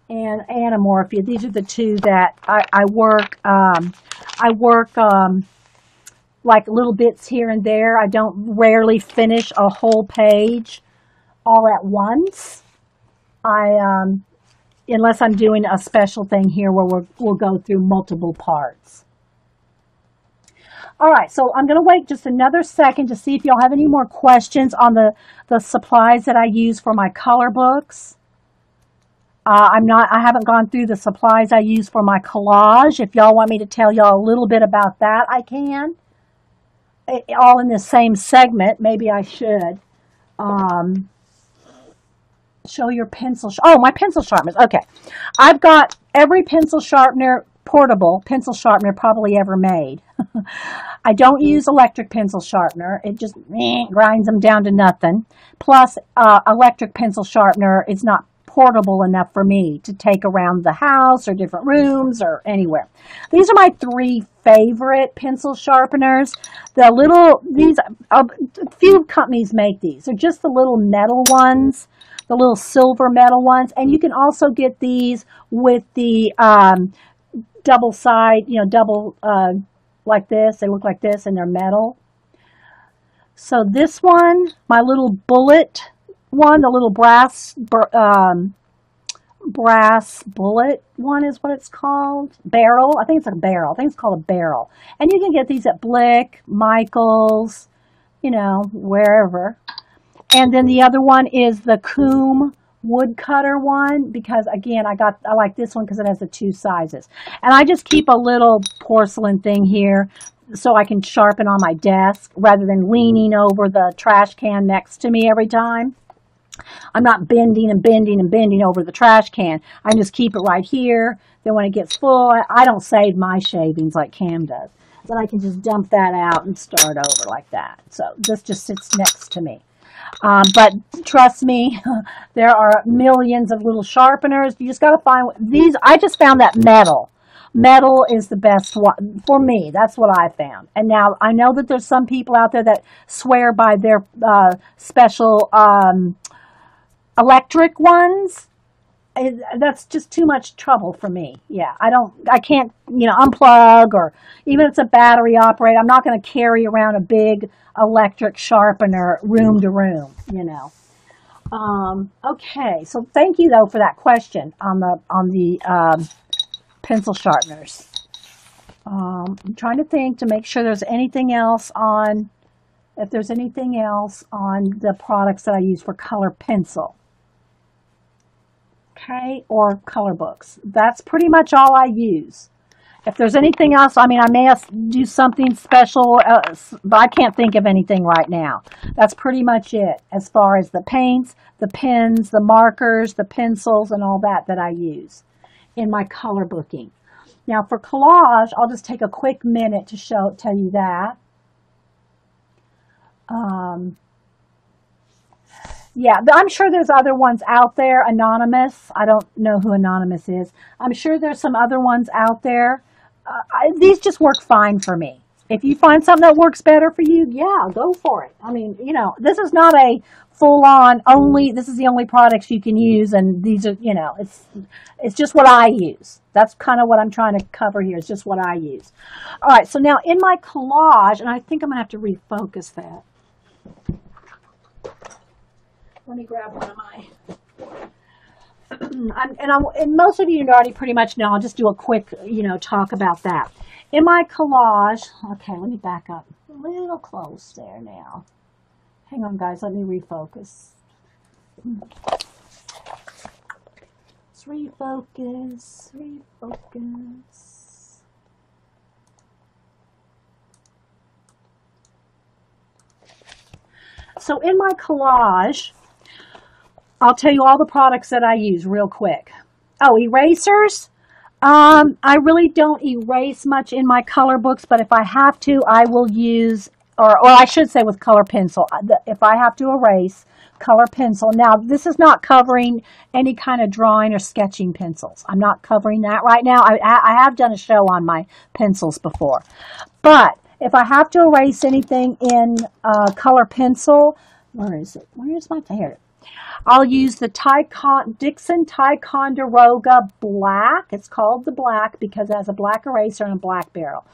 and Animorphia. These are the two that I, I work. Um, I work um, like little bits here and there. I don't rarely finish a whole page all at once. I, um, unless I'm doing a special thing here where we'll, we'll go through multiple parts. All right, so I'm going to wait just another second to see if y'all have any more questions on the, the supplies that I use for my color books. Uh, I'm not, I haven't gone through the supplies I use for my collage. If y'all want me to tell y'all a little bit about that, I can. It, all in the same segment, maybe I should. Um, show your pencil. oh, my pencil sharpeners. Okay. I've got every pencil sharpener, portable pencil sharpener probably ever made. *laughs* I don't use electric pencil sharpener. It just eh, grinds them down to nothing. Plus, uh, electric pencil sharpener is not portable enough for me to take around the house or different rooms or anywhere. These are my three favorite pencil sharpeners. The little, these, a few companies make these. They're just the little metal ones the little silver metal ones. And you can also get these with the um, double side, you know, double uh, like this. They look like this and they're metal. So this one, my little bullet one, the little brass um, brass bullet one is what it's called. Barrel. I think it's a barrel. I think it's called a barrel. And you can get these at Blick, Michael's, you know, wherever. And then the other one is the Kum woodcutter one because again I got I like this one because it has the two sizes. And I just keep a little porcelain thing here so I can sharpen on my desk rather than leaning over the trash can next to me every time. I'm not bending and bending and bending over the trash can. I just keep it right here. Then when it gets full I don't save my shavings like Cam does. Then I can just dump that out and start over like that. So this just sits next to me um, but trust me, *laughs* there are millions of little sharpeners. You just got to find these. I just found that metal. Metal is the best one for me. That's what I found. And now I know that there's some people out there that swear by their uh, special um, electric ones that's just too much trouble for me. Yeah, I don't, I can't, you know, unplug or even if it's a battery operated, I'm not going to carry around a big electric sharpener room to room, you know. Um, okay, so thank you though for that question on the on the um, pencil sharpeners. Um, I'm trying to think to make sure there's anything else on, if there's anything else on the products that I use for color pencil. Okay, or color books. That's pretty much all I use. If there's anything else, I mean, I may do something special, uh, but I can't think of anything right now. That's pretty much it as far as the paints, the pens, the markers, the pencils, and all that that I use in my color booking. Now for collage, I'll just take a quick minute to show tell you that. Um, yeah, I'm sure there's other ones out there. Anonymous, I don't know who Anonymous is. I'm sure there's some other ones out there. Uh, I, these just work fine for me. If you find something that works better for you, yeah, go for it. I mean, you know, this is not a full on only, this is the only products you can use. And these are, you know, it's, it's just what I use. That's kind of what I'm trying to cover here. It's just what I use. All right. So now in my collage, and I think I'm going to have to refocus that. Let me grab one of my. *clears throat* I'm, and, I'm, and most of you already pretty much know. I'll just do a quick, you know, talk about that. In my collage, okay, let me back up a little close there now. Hang on, guys. Let me refocus. Let's refocus, refocus. So in my collage, I'll tell you all the products that I use real quick. Oh, erasers. Um, I really don't erase much in my color books, but if I have to, I will use, or, or I should say with color pencil. If I have to erase, color pencil. Now, this is not covering any kind of drawing or sketching pencils. I'm not covering that right now. I, I have done a show on my pencils before. But if I have to erase anything in uh, color pencil, where is it? Where is my, here, I'll use the Dixon Ticonderoga Black. It's called the black because it has a black eraser and a black barrel.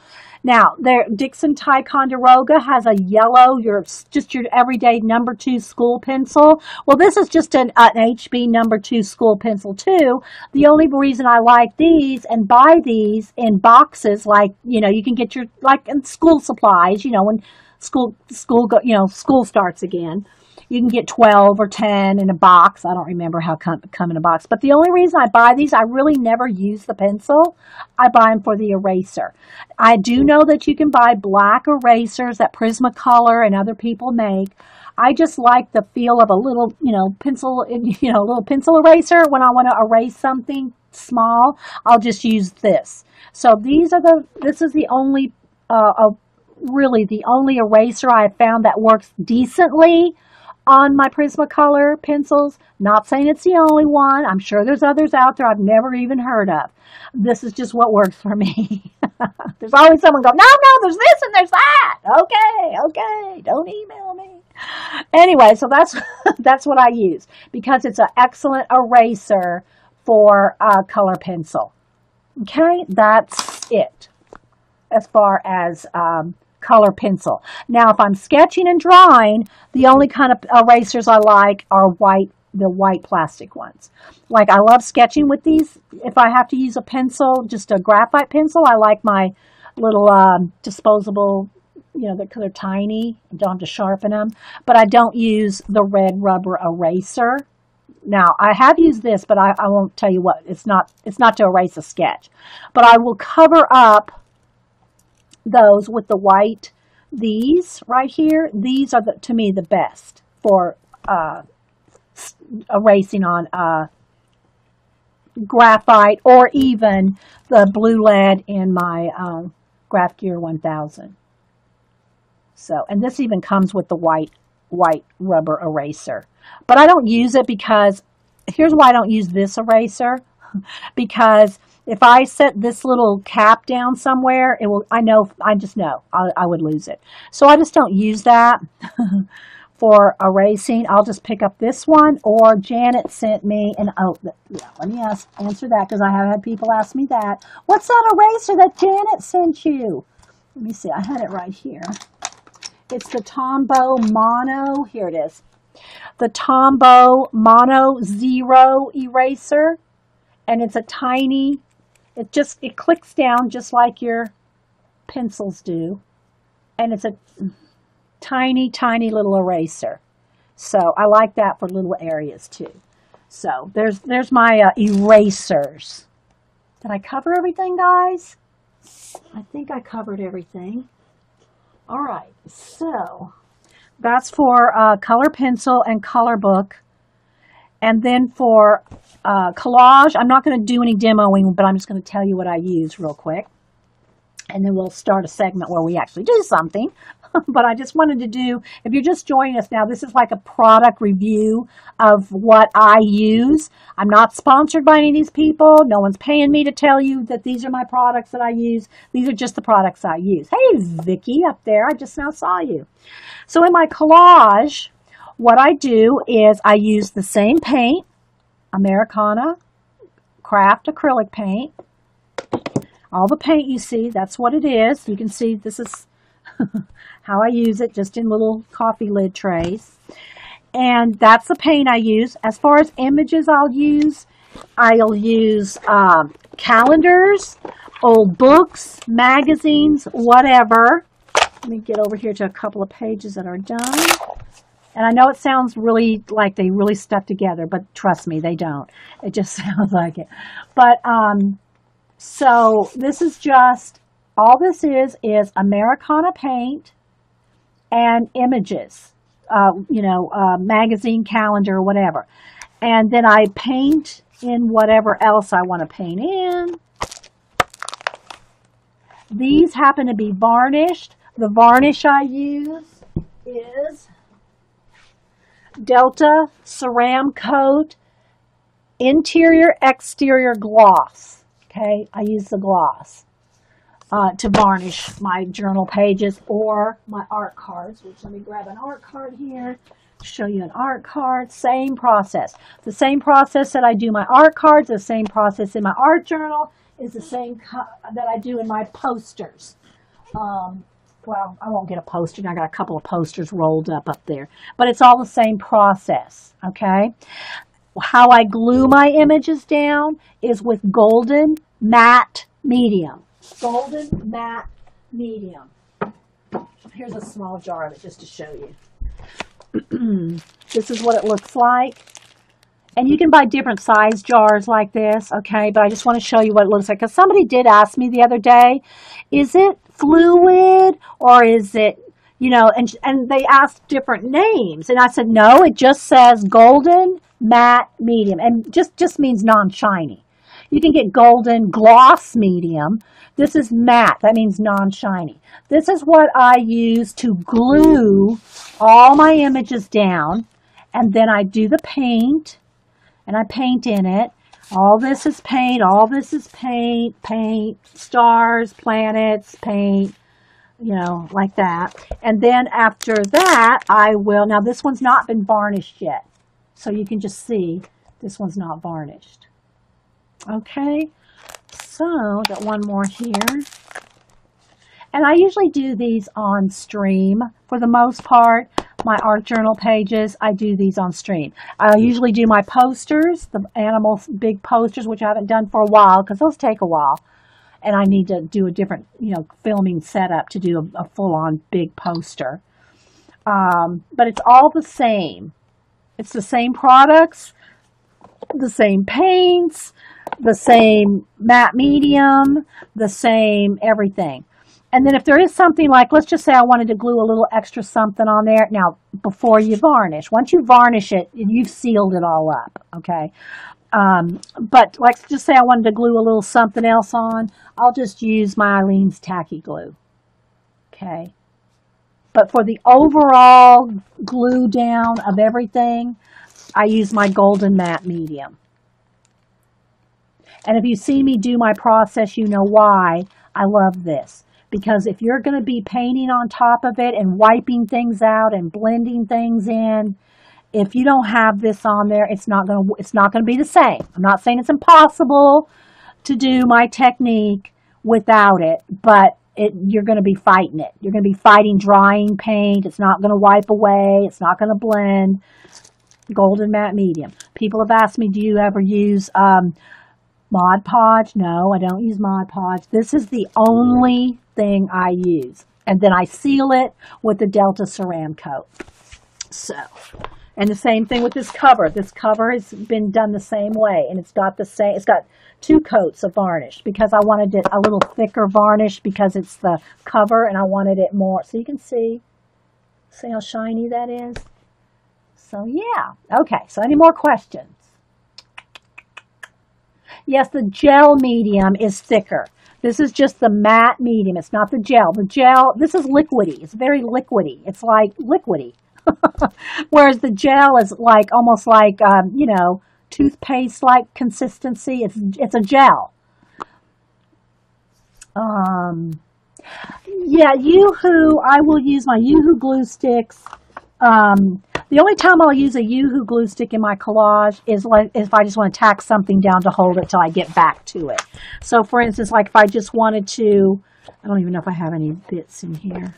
Now, there, Dixon Ticonderoga has a yellow, your just your everyday number two school pencil. Well, this is just an, an HB number two school pencil too. The only reason I like these and buy these in boxes, like you know, you can get your like in school supplies, you know, when school school go, you know school starts again you can get 12 or 10 in a box. I don't remember how come, come in a box. But the only reason I buy these, I really never use the pencil. I buy them for the eraser. I do know that you can buy black erasers that Prismacolor and other people make. I just like the feel of a little, you know, pencil, *laughs* you know, little pencil eraser when I want to erase something small. I'll just use this. So these are the, this is the only, uh, really the only eraser I found that works decently on my Prismacolor pencils. Not saying it's the only one. I'm sure there's others out there I've never even heard of. This is just what works for me. *laughs* there's always someone going, no, no, there's this and there's that. Okay, okay, don't email me. Anyway, so that's *laughs* that's what I use because it's an excellent eraser for a color pencil. Okay, that's it as far as um, color pencil. Now, if I'm sketching and drawing, the only kind of erasers I like are white, the white plastic ones. Like I love sketching with these. If I have to use a pencil, just a graphite pencil, I like my little um, disposable, you know, they're, they're tiny. I don't have to sharpen them. But I don't use the red rubber eraser. Now, I have used this, but I, I won't tell you what. It's not, it's not to erase a sketch. But I will cover up those with the white. These right here, these are the, to me the best for uh, erasing on uh, graphite or even the blue lead in my um, Graph Gear 1000. So, and this even comes with the white white rubber eraser. But I don't use it because, here's why I don't use this eraser. *laughs* because if I set this little cap down somewhere, it will, I know, I just know I, I would lose it. So I just don't use that *laughs* for erasing. I'll just pick up this one or Janet sent me, and oh, yeah, let me ask, answer that because I have had people ask me that. What's that eraser that Janet sent you? Let me see, I had it right here. It's the Tombow Mono. Here it is. the Tombow Mono Zero eraser, and it's a tiny, it just, it clicks down just like your pencils do, and it's a tiny, tiny little eraser. So I like that for little areas too. So there's, there's my uh, erasers. Did I cover everything, guys? I think I covered everything. All right, so that's for uh, color pencil and color book. And then for uh, collage, I'm not going to do any demoing, but I'm just going to tell you what I use real quick. And then we'll start a segment where we actually do something. *laughs* but I just wanted to do, if you're just joining us now, this is like a product review of what I use. I'm not sponsored by any of these people. No one's paying me to tell you that these are my products that I use. These are just the products I use. Hey, Vicky up there, I just now saw you. So in my collage, what I do is I use the same paint, Americana Craft Acrylic Paint. All the paint you see, that's what it is. You can see this is *laughs* how I use it, just in little coffee lid trays. And that's the paint I use. As far as images I'll use, I'll use um, calendars, old books, magazines, whatever. Let me get over here to a couple of pages that are done. And I know it sounds really like they really stuck together, but trust me, they don't. It just *laughs* sounds like it. But um, so this is just all this is is Americana paint and images, uh, you know, uh, magazine, calendar, or whatever. And then I paint in whatever else I want to paint in. These happen to be varnished. The varnish I use is Delta Ceramcoat Interior Exterior Gloss. Okay, I use the gloss uh, to varnish my journal pages or my art cards, which let me grab an art card here, show you an art card, same process. The same process that I do my art cards, the same process in my art journal is the same that I do in my posters. Um, well, I won't get a poster. I got a couple of posters rolled up up there, but it's all the same process, okay? How I glue my images down is with golden matte medium golden matte medium. Here's a small jar of it just to show you. *clears throat* this is what it looks like. And you can buy different size jars like this, okay? But I just want to show you what it looks like. Because somebody did ask me the other day, is it fluid or is it, you know, and, and they asked different names. And I said, no, it just says golden matte medium. And just, just means non-shiny. You can get golden gloss medium. This is matte. That means non-shiny. This is what I use to glue all my images down. And then I do the paint. And I paint in it. All this is paint. All this is paint. Paint. Stars, planets, paint. You know, like that. And then after that, I will... Now, this one's not been varnished yet. So you can just see this one's not varnished. Okay, so got one more here. And I usually do these on stream for the most part. My art journal pages, I do these on stream. I usually do my posters, the animal big posters, which I haven't done for a while because those take a while. And I need to do a different, you know, filming setup to do a, a full-on big poster. Um, but it's all the same. It's the same products, the same paints, the same matte medium, the same everything. And then if there is something like, let's just say I wanted to glue a little extra something on there. Now, before you varnish, once you varnish it, you've sealed it all up, okay? Um, but let's just say I wanted to glue a little something else on. I'll just use my Aleene's Tacky Glue, okay? But for the overall glue down of everything, I use my Golden Matte Medium. And if you see me do my process, you know why I love this. Because if you're going to be painting on top of it and wiping things out and blending things in, if you don't have this on there, it's not going to it's not going to be the same. I'm not saying it's impossible to do my technique without it, but it, you're going to be fighting it. You're going to be fighting drying paint. It's not going to wipe away. It's not going to blend. Golden matte medium. People have asked me, do you ever use um, Mod Podge? No, I don't use Mod Podge. This is the only thing I use. And then I seal it with the Delta Ceramcoat. So, and the same thing with this cover. This cover has been done the same way, and it's got the same. It's got two coats of varnish because I wanted it a little thicker varnish because it's the cover, and I wanted it more. So you can see, see how shiny that is. So yeah, okay. So any more questions? Yes, the gel medium is thicker. This is just the matte medium. It's not the gel. The gel, this is liquidy. It's very liquidy. It's like liquidy. *laughs* Whereas the gel is like almost like um, you know toothpaste like consistency. It's it's a gel. Um, yeah, UHU. I will use my UHU glue sticks. Um, the only time I'll use a UHU glue stick in my collage is like if I just want to tack something down to hold it till I get back to it. So, for instance, like if I just wanted to, I don't even know if I have any bits in here.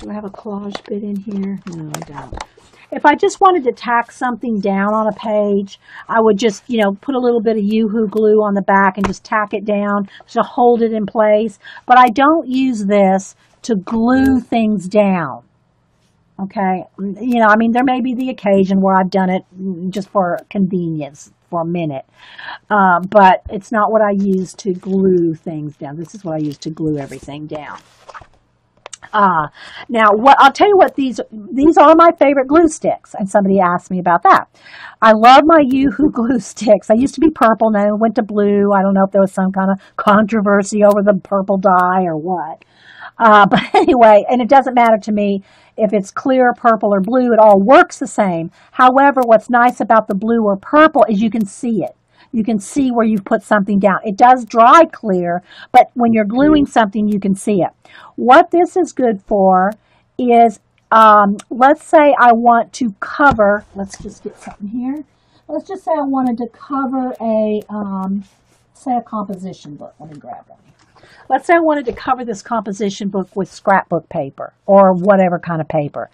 Do I have a collage bit in here? No, I don't. If I just wanted to tack something down on a page, I would just, you know, put a little bit of UHU glue on the back and just tack it down to hold it in place. But I don't use this to glue things down. Okay. You know, I mean, there may be the occasion where I've done it just for convenience for a minute. Uh, but it's not what I use to glue things down. This is what I use to glue everything down. Uh, now, what I'll tell you what these these are my favorite glue sticks, and somebody asked me about that. I love my UHU *laughs* glue sticks. I used to be purple, now I went to blue. I don't know if there was some kind of controversy over the purple dye or what. Uh, *laughs* but anyway, and it doesn't matter to me if it's clear, purple, or blue. It all works the same. However, what's nice about the blue or purple is you can see it you can see where you've put something down. It does dry clear, but when you're gluing something, you can see it. What this is good for is, um, let's say I want to cover, let's just get something here. Let's just say I wanted to cover a, um, say a composition book. Let me grab one. Let's say I wanted to cover this composition book with scrapbook paper or whatever kind of paper.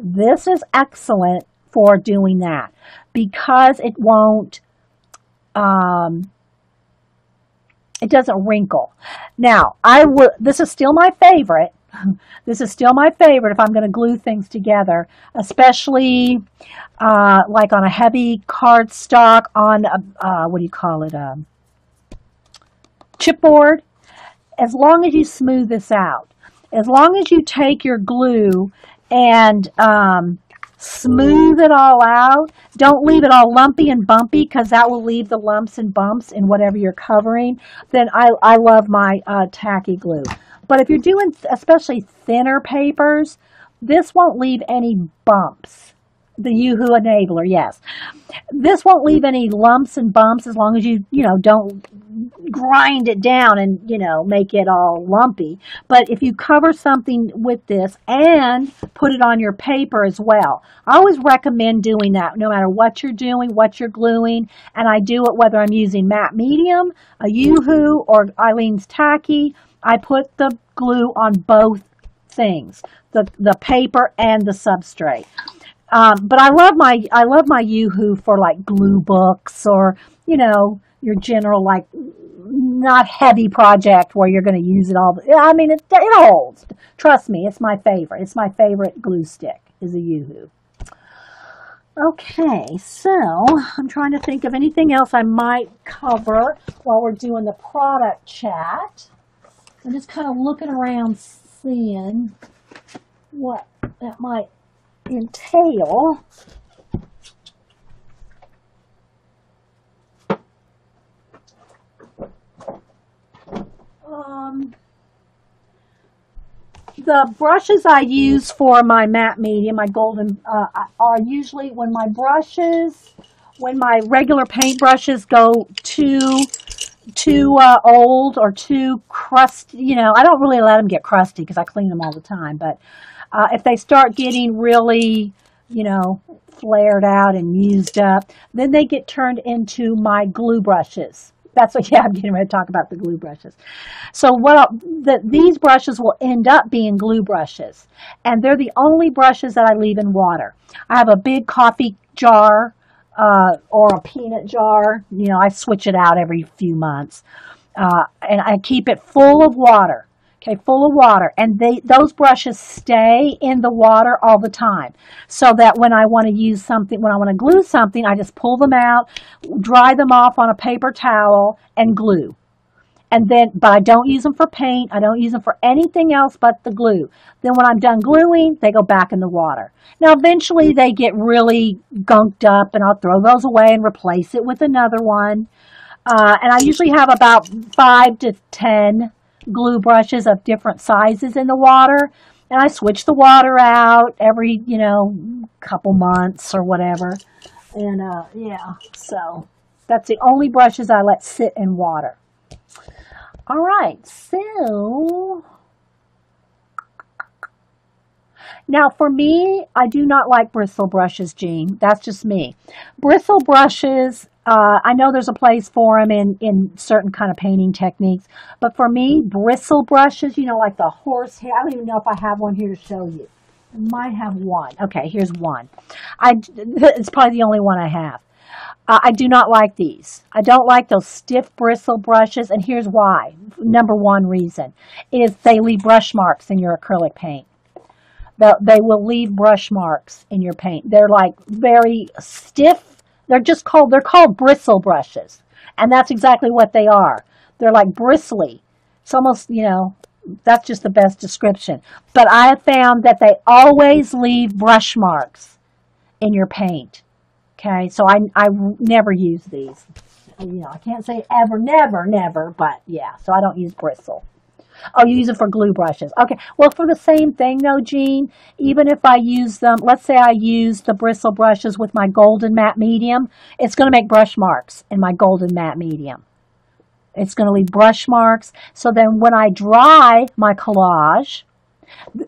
This is excellent for doing that because it won't um, it doesn't wrinkle. Now, I would, this is still my favorite. *laughs* This is still my favorite if I'm going to glue things together, especially uh, like on a heavy cardstock on, a, uh, what do you call it, a chipboard. As long as you smooth this out, as long as you take your glue and um, Smooth it all out. Don't leave it all lumpy and bumpy because that will leave the lumps and bumps in whatever you're covering. Then I, I love my uh, tacky glue. But if you're doing especially thinner papers, this won't leave any bumps the UHU enabler, yes. This won't leave any lumps and bumps as long as you, you know, don't grind it down and, you know, make it all lumpy. But if you cover something with this and put it on your paper as well, I always recommend doing that no matter what you're doing, what you're gluing. And I do it whether I'm using matte medium, a UHU, or Aleene's Tacky. I put the glue on both things, the, the paper and the substrate. Um, but I love my I love my UHU for like glue books or you know your general like not heavy project where you're going to use it all. I mean it it holds. Trust me, it's my favorite. It's my favorite glue stick is a UHU. Okay, so I'm trying to think of anything else I might cover while we're doing the product chat. I'm just kind of looking around seeing what that might entail um, the brushes I use for my matte medium, my golden, uh, are usually when my brushes, when my regular paint brushes go too, too uh, old or too crusty, you know, I don't really let them get crusty because I clean them all the time, but uh, if they start getting really, you know, flared out and used up, then they get turned into my glue brushes. That's what, *laughs* yeah, I'm getting ready to talk about the glue brushes. So what the, these brushes will end up being glue brushes. And they're the only brushes that I leave in water. I have a big coffee jar uh, or a peanut jar. You know, I switch it out every few months. Uh, and I keep it full of water. Okay, full of water. And they those brushes stay in the water all the time. So that when I want to use something, when I want to glue something, I just pull them out, dry them off on a paper towel, and glue. And then, but I don't use them for paint. I don't use them for anything else but the glue. Then when I'm done gluing, they go back in the water. Now, eventually they get really gunked up and I'll throw those away and replace it with another one. Uh, and I usually have about five to 10 glue brushes of different sizes in the water. And I switch the water out every, you know, couple months or whatever. And uh, yeah, so that's the only brushes I let sit in water. All right, so now for me, I do not like bristle brushes, Jean. That's just me. Bristle brushes, uh, I know there's a place for them in, in certain kind of painting techniques, but for me, bristle brushes, you know, like the horsehair, I don't even know if I have one here to show you. I might have one. Okay, here's one. I, *laughs* it's probably the only one I have. Uh, I do not like these. I don't like those stiff bristle brushes, and here's why. Number one reason is they leave brush marks in your acrylic paint. The, they will leave brush marks in your paint. They're like very stiff. They're just called, they're called bristle brushes. And that's exactly what they are. They're like bristly. It's almost, you know, that's just the best description. But I have found that they always leave brush marks in your paint. Okay, so I, I never use these. You know, I can't say ever, never, never, but yeah, so I don't use bristle. Oh, you use it for glue brushes. Okay, well, for the same thing though, Jean, even if I use them, let's say I use the bristle brushes with my golden matte medium, it's going to make brush marks in my golden matte medium. It's going to leave brush marks. So then when I dry my collage,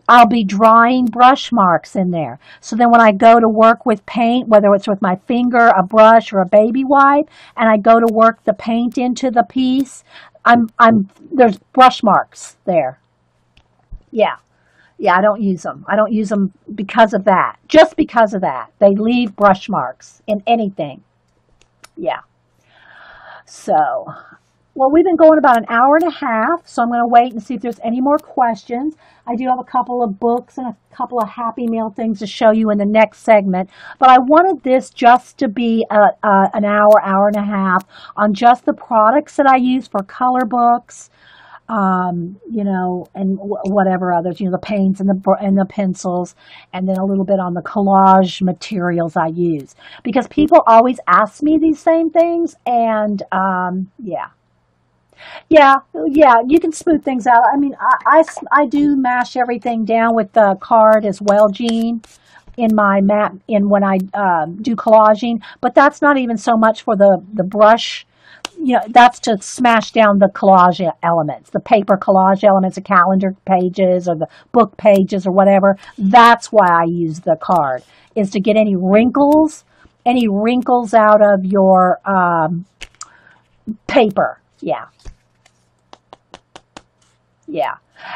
I'll be drawing brush marks in there. So then when I go to work with paint, whether it's with my finger, a brush, or a baby wipe, and I go to work the paint into the piece, I'm, I'm, there's brush marks there. Yeah. Yeah, I don't use them. I don't use them because of that. Just because of that. They leave brush marks in anything. Yeah. So, well, we've been going about an hour and a half, so I'm going to wait and see if there's any more questions. I do have a couple of books and a couple of Happy Meal things to show you in the next segment, but I wanted this just to be a, a, an hour, hour and a half on just the products that I use for color books, um, you know, and whatever others, you know, the paints and the and the pencils, and then a little bit on the collage materials I use because people always ask me these same things, and um, yeah. Yeah, yeah, you can smooth things out. I mean, I, I do mash everything down with the card as well, Jean, in my map, in when I um, do collaging. But that's not even so much for the, the brush. You know, that's to smash down the collage elements, the paper collage elements, the calendar pages or the book pages or whatever. That's why I use the card, is to get any wrinkles, any wrinkles out of your um, paper. Yeah. Yeah.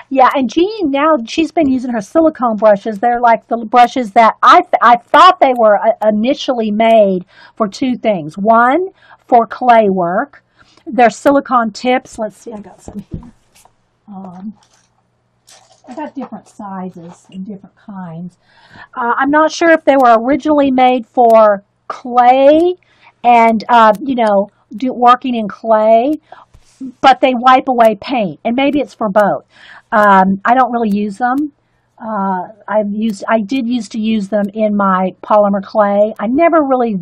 Yeah, and Jean now she's been using her silicone brushes. They're like the brushes that I th- I thought they were uh, initially made for two things. One, for clay work. They're silicone tips. Let's see, I got some here. Um, I got different sizes and different kinds. Uh, I'm not sure if they were originally made for clay and uh, you know do working in clay but they wipe away paint, and maybe it's for both. Um, I don't really use them. Uh, I've used, I did used to use them in my polymer clay. I never really,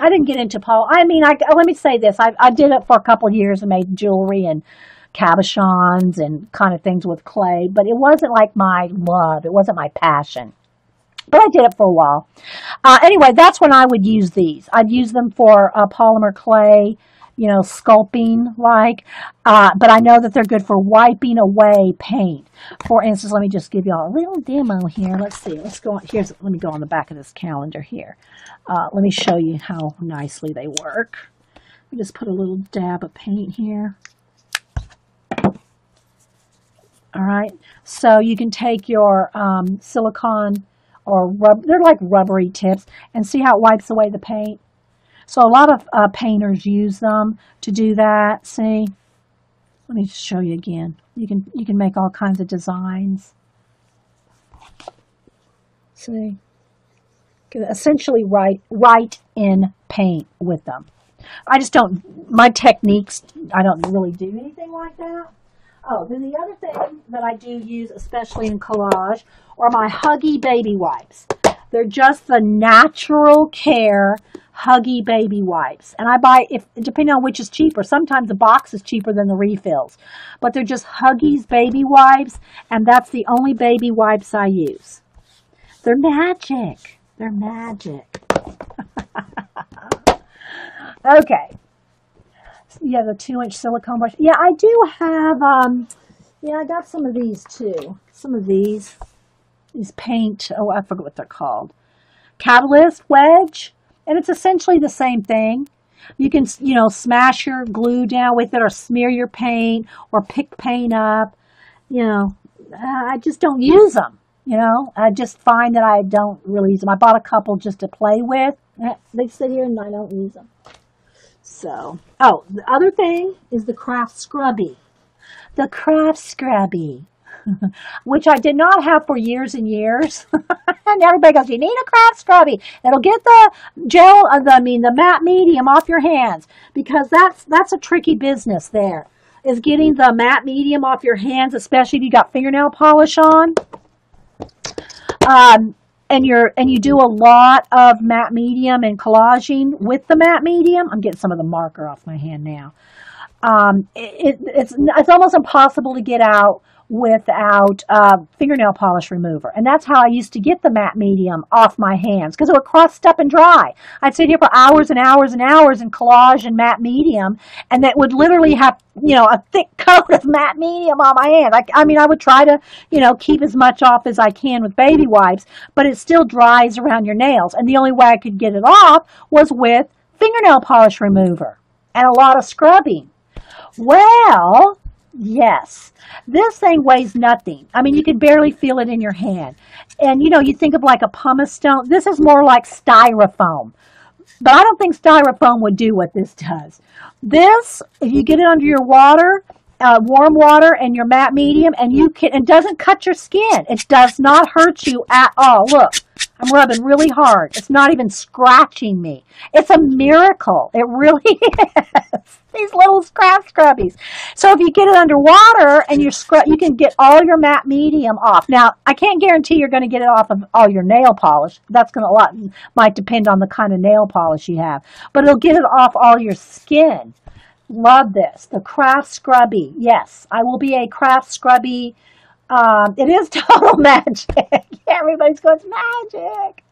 I didn't get into poly. I mean, I let me say this: I, I did it for a couple years and made jewelry and cabochons and kind of things with clay, but it wasn't like my love. It wasn't my passion. But I did it for a while. Uh, anyway, that's when I would use these. I'd use them for uh, polymer clay, you know, sculpting like. Uh, but I know that they're good for wiping away paint. For instance, let me just give you all a little demo here. Let's see. Let's go on. Here's. Let me go on the back of this calendar here. Uh, let me show you how nicely they work. We just put a little dab of paint here. All right, so you can take your um, silicone or rub, they're like rubbery tips and see how it wipes away the paint. So a lot of uh, painters use them to do that. See, let me show you again. You can you can make all kinds of designs. See, essentially write write in paint with them. I just don't. My techniques, I don't really do anything like that. Oh, then the other thing that I do use, especially in collage, are my Huggy baby wipes. They're just the natural care Huggy baby wipes. And I buy, if depending on which is cheaper, sometimes the box is cheaper than the refills. But they're just Huggies baby wipes, and that's the only baby wipes I use. They're magic. They're magic. *laughs* okay. Yeah, the two inch silicone brush. Yeah, I do have, um, yeah, I got some of these too. Some of these. These paint, oh, I forget what they're called. Catalyst wedge. And it's essentially the same thing. You can, you know, smash your glue down with it or smear your paint or pick paint up. You know, I just don't use them. You know, I just find that I don't really use them. I bought a couple just to play with. They sit here and I don't use them. So, oh, the other thing is the craft scrubby. The craft scrubby. *laughs* which I did not have for years and years. *laughs* and everybody goes, you need a craft scrubby. It'll get the gel, uh, the, I mean, the matte medium off your hands because that's, that's a tricky business there is getting the matte medium off your hands, especially if you got fingernail polish on. Um, and you're and you do a lot of matte medium and collaging with the matte medium. I'm getting some of the marker off my hand now. Um, it, it's it's almost impossible to get out without uh, fingernail polish remover. And that's how I used to get the matte medium off my hands because it would crust up and dry. I'd sit here for hours and hours and hours in collage and matte medium and that would literally have, you know, a thick *laughs* coat of matte medium on my hand. I, I mean, I would try to, you know, keep as much off as I can with baby wipes, but it still dries around your nails. And the only way I could get it off was with fingernail polish remover and a lot of scrubbing. Well, Yes. This thing weighs nothing. I mean, you can barely feel it in your hand. And, you know, you think of like a pumice stone. This is more like styrofoam. But I don't think styrofoam would do what this does. This, if you get it under your water, uh, warm water and your matte medium, and you can, it doesn't cut your skin. It does not hurt you at all. Look, I'm rubbing really hard. It's not even scratching me. It's a miracle. It really *laughs* is. These little scrap scrubbies. So if you get it underwater and you scrub, you can get all your matte medium off. Now, I can't guarantee you're going to get it off of all your nail polish. That's going to a lot might depend on the kind of nail polish you have, but it'll get it off all your skin. Love this. The craft scrubby. Yes, I will be a craft scrubby um, it is *laughs* total magic. *laughs* Everybody's going, magic.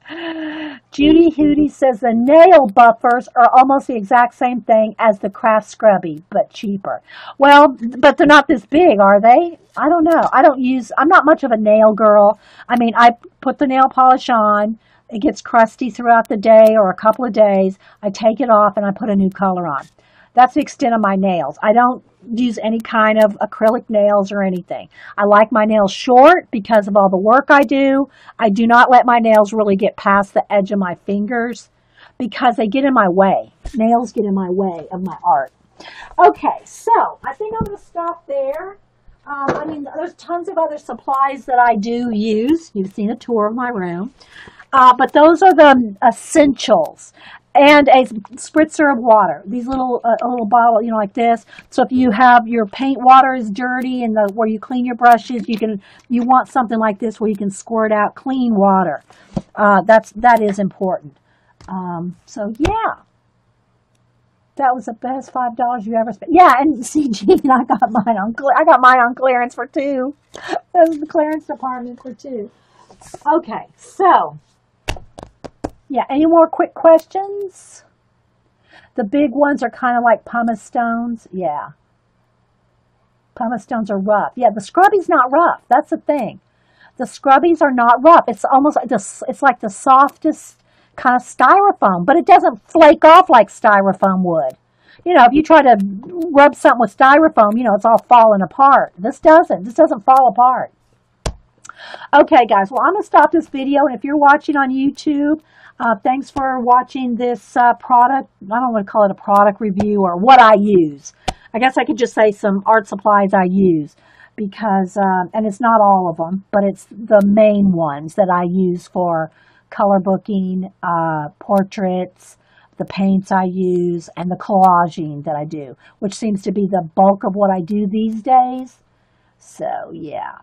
Judy Hootie says the nail buffers are almost the exact same thing as the craft scrubby, but cheaper. Well, but they're not this big, are they? I don't know. I don't use, I'm not much of a nail girl. I mean, I put the nail polish on. It gets crusty throughout the day or a couple of days. I take it off and I put a new color on. That's the extent of my nails. I don't use any kind of acrylic nails or anything. I like my nails short because of all the work I do. I do not let my nails really get past the edge of my fingers because they get in my way. Nails get in my way of my art. Okay, so I think I'm going to stop there. Um, I mean, there's tons of other supplies that I do use. You've seen a tour of my room. Uh, but those are the essentials and a spritzer of water. These little uh, a little bottle, you know, like this. So if you have your paint water is dirty and the where you clean your brushes, you can you want something like this where you can squirt out clean water. Uh, that's that is important. Um, so yeah, that was the best five dollars you ever spent. Yeah, and *laughs* see, Gene, I got mine on I got mine on clearance for two. That was the clearance department for two. Okay, so yeah, any more quick questions? The big ones are kind of like pumice stones. Yeah. Pumice stones are rough. Yeah, the scrubby's not rough. That's the thing. The scrubbies are not rough. It's almost like the, it's like the softest kind of styrofoam, but it doesn't flake off like styrofoam would. you know, if you try to rub something with styrofoam, you know, it's all falling apart. This doesn't. This doesn't fall apart. Okay, guys, well, I'm going to stop this video, and if you're watching on YouTube, uh, thanks for watching this uh, product. I don't want to call it a product review or what I use. I guess I could just say some art supplies I use because, um, and it's not all of them, but it's the main ones that I use for color booking, uh, portraits, the paints I use, and the collaging that I do, which seems to be the bulk of what I do these days. So, yeah.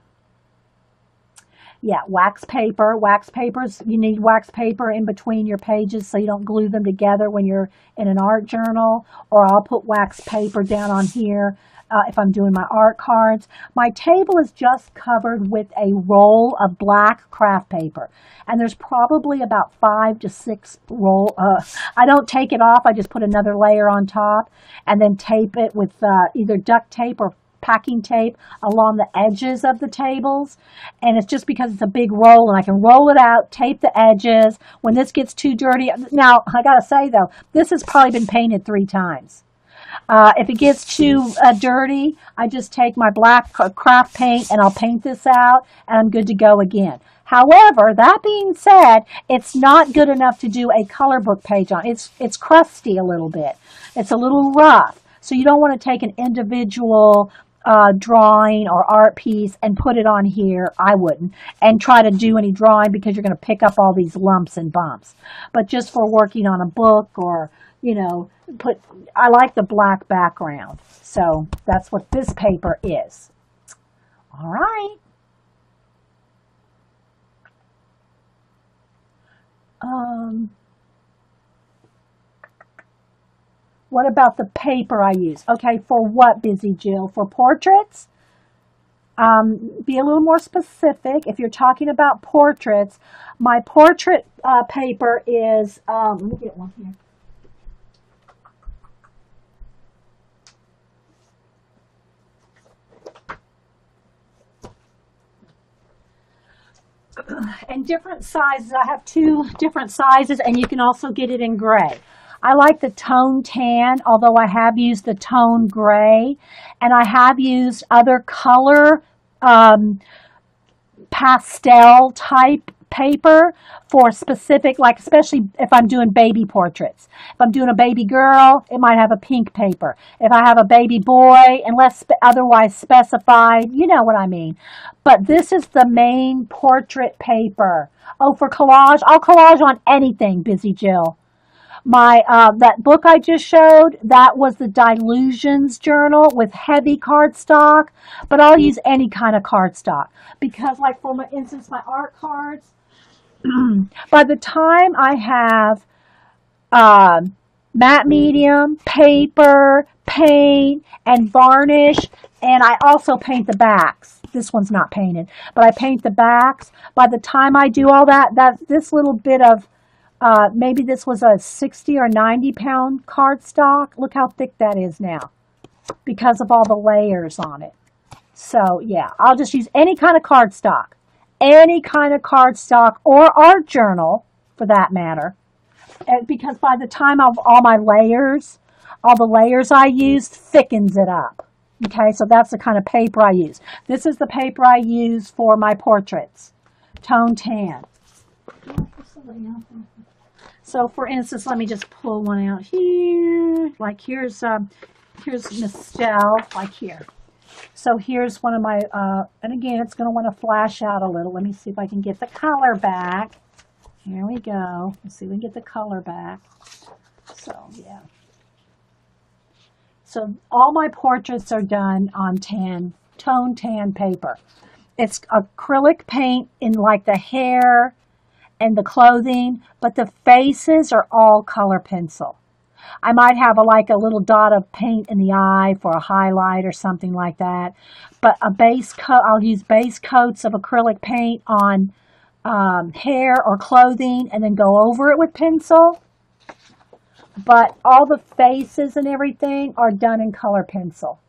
Yeah, wax paper. Wax papers, you need wax paper in between your pages so you don't glue them together when you're in an art journal. Or I'll put wax paper down on here uh, if I'm doing my art cards. My table is just covered with a roll of black craft paper. And there's probably about five to six roll. Uh, I don't take it off. I just put another layer on top and then tape it with uh, either duct tape or packing tape along the edges of the tables. And it's just because it's a big roll and I can roll it out, tape the edges. When this gets too dirty, now I gotta say though, this has probably been painted three times. Uh, if it gets too uh, dirty, I just take my black craft paint and I'll paint this out and I'm good to go again. However, that being said, it's not good enough to do a color book page on. It's, it's crusty a little bit. It's a little rough. So you don't want to take an individual uh, drawing or art piece and put it on here. I wouldn't. And try to do any drawing because you're going to pick up all these lumps and bumps. But just for working on a book or, you know, put, I like the black background. So that's what this paper is. All right. Um, What about the paper I use? Okay, for what, Busy Jill? For portraits? Um, be a little more specific. If you're talking about portraits, my portrait uh, paper is, um, let me get one here. and different sizes. I have two different sizes and you can also get it in gray. I like the tone tan, although I have used the tone gray, and I have used other color um, pastel type paper for specific, like especially if I'm doing baby portraits. If I'm doing a baby girl, it might have a pink paper. If I have a baby boy, unless otherwise specified, you know what I mean. But this is the main portrait paper. Oh, for collage, I'll collage on anything, Busy Jill my uh, that book I just showed, that was the Dylusions journal with heavy cardstock, but I'll use any kind of cardstock because like for my instance, my art cards, *clears throat* by the time I have um, matte medium, paper, paint, and varnish, and I also paint the backs. This one's not painted, but I paint the backs. By the time I do all that, that this little bit of uh, maybe this was a 60 or 90 pound cardstock. Look how thick that is now because of all the layers on it. So yeah, I'll just use any kind of cardstock, any kind of cardstock or art journal for that matter. And because by the time of all my layers, all the layers I used thickens it up. Okay, so that's the kind of paper I use. This is the paper I use for my portraits, tone tan. So for instance, let me just pull one out here. Like here's um, here's Mistel, like here. So here's one of my, uh, and again, it's going to want to flash out a little. Let me see if I can get the color back. Here we go. Let's see if we can get the color back. So, yeah. So all my portraits are done on tan, tone tan paper. It's acrylic paint in like the hair and the clothing, but the faces are all color pencil. I might have a, like a little dot of paint in the eye for a highlight or something like that. But a base coat, I'll use base coats of acrylic paint on um, hair or clothing and then go over it with pencil. But all the faces and everything are done in color pencil.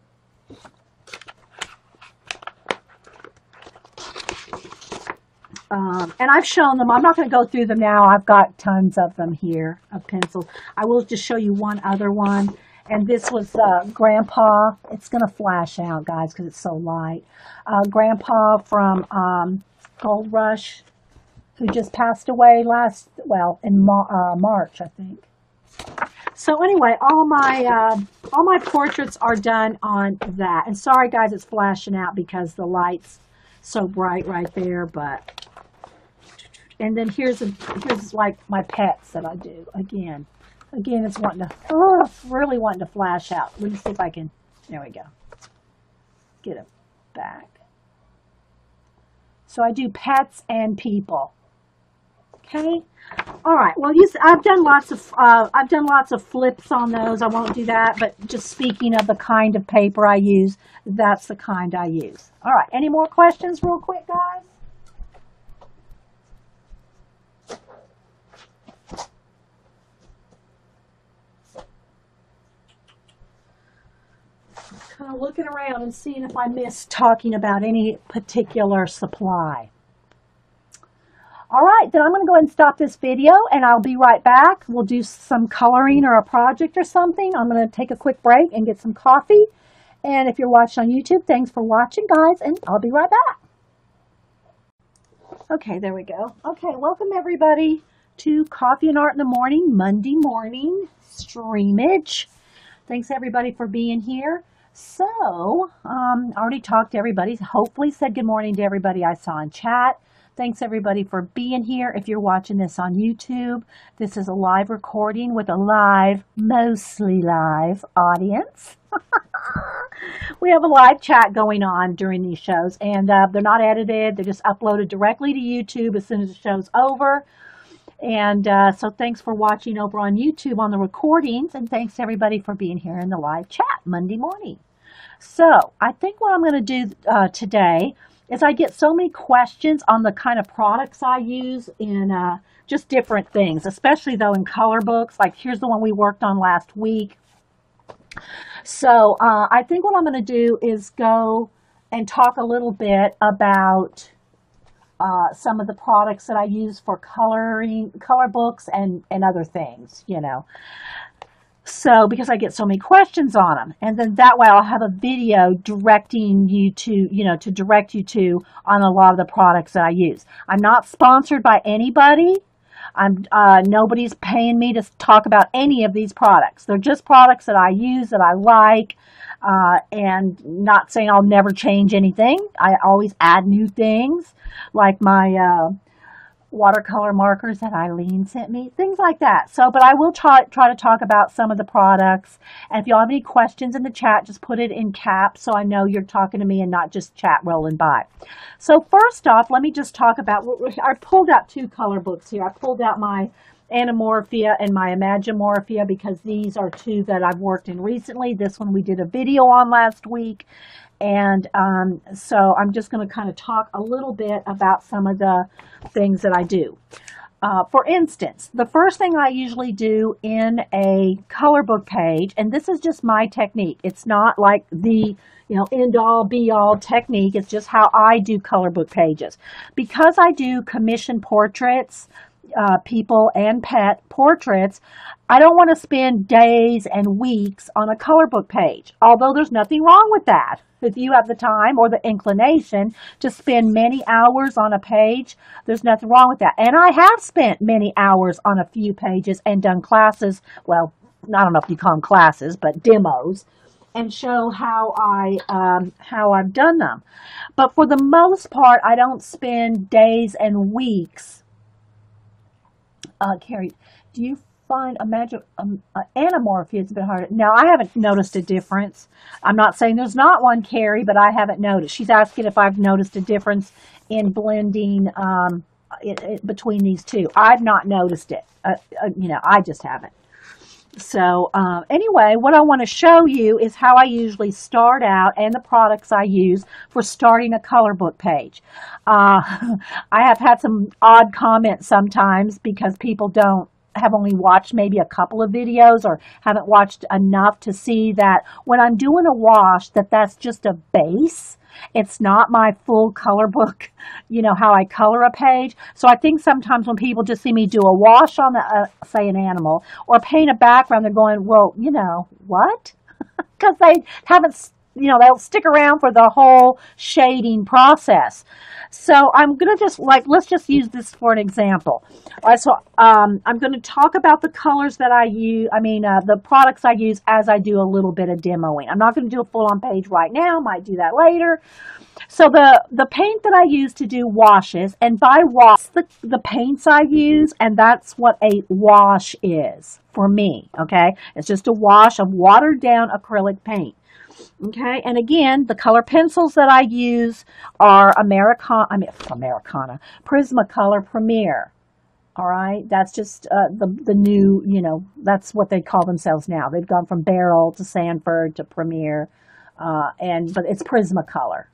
Um, and I've shown them. I'm not going to go through them now. I've got tons of them here of pencils. I will just show you one other one. And this was uh, Grandpa. It's going to flash out, guys, because it's so light. Uh, Grandpa from um, Gold Rush, who just passed away last, well, in Mar- uh, March, I think. So anyway, all my uh, all my portraits are done on that. And sorry, guys, it's flashing out because the light's so bright right there. But and then here's a, here's like my pets that I do again. Again, it's wanting to, oh, really wanting to flash out. Let me see if I can, there we go. Get it back. So I do pets and people. Okay. All right. Well, you, I've done lots of uh, I've done lots of flips on those. I won't do that. But just speaking of the kind of paper I use, that's the kind I use. All right. Any more questions, real quick, guys? Kind of looking around and seeing if I missed talking about any particular supply. All right, then I'm going to go ahead and stop this video and I'll be right back. We'll do some coloring or a project or something. I'm going to take a quick break and get some coffee. And if you're watching on YouTube, thanks for watching, guys, and I'll be right back. Okay, there we go. Okay, welcome everybody to Coffee and Art in the Morning, Monday morning streamage. Thanks everybody for being here. So, um, I already talked to everybody. Hopefully said good morning to everybody I saw in chat. Thanks everybody for being here. If you're watching this on YouTube, this is a live recording with a live, mostly live audience. *laughs* we have a live chat going on during these shows and uh, they're not edited. They're just uploaded directly to YouTube as soon as the show's over. And uh, so thanks for watching over on YouTube on the recordings and thanks everybody for being here in the live chat Monday morning. So I think what I'm going to do uh, today is I get so many questions on the kind of products I use in uh, just different things, especially though in color books. Like here's the one we worked on last week. So uh, I think what I'm going to do is go and talk a little bit about uh, some of the products that I use for coloring, color books and, and other things, you know. So, because I get so many questions on them. And then that way I'll have a video directing you to, you know, to direct you to on a lot of the products that I use. I'm not sponsored by anybody. I'm, uh, nobody's paying me to talk about any of these products. They're just products that I use that I like. Uh, and not saying I'll never change anything. I always add new things like my, uh, watercolor markers that Eileen sent me, things like that. So, but I will try, try to talk about some of the products. And if y'all have any questions in the chat, just put it in caps so I know you're talking to me and not just chat rolling by. So first off, let me just talk about, I pulled out two color books here. I pulled out my Animorphia and my Imagimorphia because these are two that I've worked in recently. This one we did a video on last week. And um, so I'm just going to kind of talk a little bit about some of the things that I do. Uh, for instance, the first thing I usually do in a color book page, and this is just my technique. It's not like the you know end all be all technique. It's just how I do color book pages. Because I do commission portraits, uh, people and pet portraits, I don't want to spend days and weeks on a color book page, although there's nothing wrong with that. If you have the time or the inclination to spend many hours on a page, there's nothing wrong with that. And I have spent many hours on a few pages and done classes. Well, I don't know if you call them classes, but demos and show how I um, how I've done them. But for the most part, I don't spend days and weeks. Uh, Carrie, do you find a magic um, uh, Animorphia is a bit harder. Now, I haven't noticed a difference. I'm not saying there's not one, Carrie, but I haven't noticed. She's asking if I've noticed a difference in blending um, it, it, between these two. I've not noticed it. Uh, uh, you know, I just haven't. So um, anyway, what I want to show you is how I usually start out and the products I use for starting a color book page. Uh, *laughs* I have had some odd comments sometimes because people don't have only watched maybe a couple of videos or haven't watched enough to see that when I'm doing a wash that that's just a base It's not my full color book, you know, how I color a page. So I think sometimes when people just see me do a wash on the, uh, say, an animal or paint a background, they're going, well, you know, what? *laughs* Because they haven't you know, they'll stick around for the whole shading process. So I'm going to just like, let's just use this for an example. All right, so um, I'm going to talk about the colors that I use, I mean, uh, the products I use as I do a little bit of demoing. I'm not going to do a full on page right now, might do that later. So the, the paint that I use to do washes, and by wash, the, the paints I use, and that's what a wash is for me, okay? It's just a wash of watered down acrylic paint. Okay, and again, the color pencils that I use are Americana, I mean, Americana, Prismacolor Premier. All right, that's just uh, the the new, you know, that's what they call themselves now. They've gone from Berol to Sanford to Premier, uh, and but it's Prismacolor.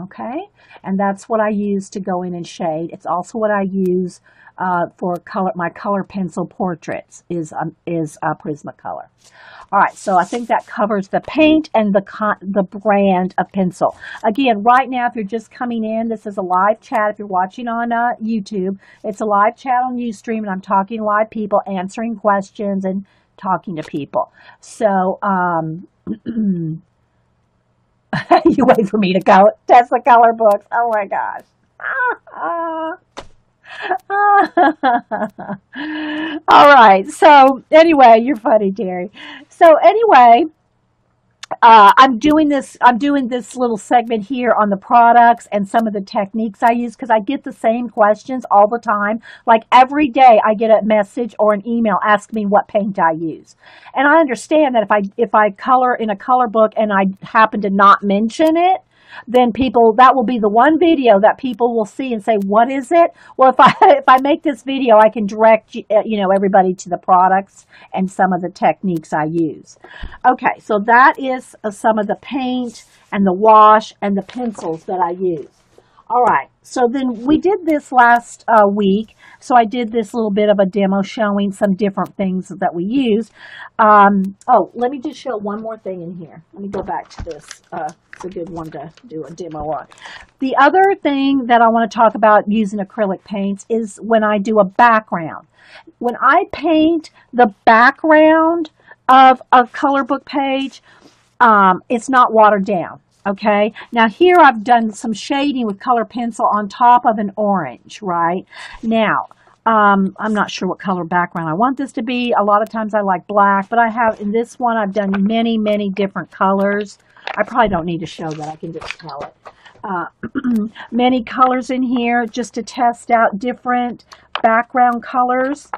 Okay, and that's what I use to go in and shade. It's also what I use uh, for color my color pencil portraits is um, is uh, Prismacolor. All right, so I think that covers the paint and the con the brand of pencil. Again, right now, if you're just coming in, this is a live chat. If you're watching on uh, YouTube, it's a live chat on Ustream, and I'm talking to live people, answering questions and talking to people. So, um, *clears throat* you wait for me to go test the color books. Oh my gosh. *laughs* All right. So anyway, you're funny, Jerry. So anyway, uh, I'm doing this. I'm doing this little segment here on the products and some of the techniques I use because I get the same questions all the time. Like every day, I get a message or an email asking me what paint I use, and I understand that if I if I color in a color book and I happen to not mention it, then people that will be the one video that people will see and say what is it? Well if i *laughs* if i make this video i can direct you uh, know everybody to the products and some of the techniques i use. Okay so that is uh, some of the paint and the wash and the pencils that i use all right so then we did this last uh, week so I did this little bit of a demo showing some different things that we used. Um, oh, let me just show one more thing in here. Let me go back to this. Uh, it's a good one to do a demo on. The other thing that I want to talk about using acrylic paints is when I do a background. When I paint the background of a color book page, um, it's not watered down. Okay, now here I've done some shading with color pencil on top of an orange, right? Now, um, I'm not sure what color background I want this to be. A lot of times I like black, but I have, in this one, I've done many, many different colors. I probably don't need to show that. I can just tell it. Uh, *clears throat* many colors in here just to test out different background colors.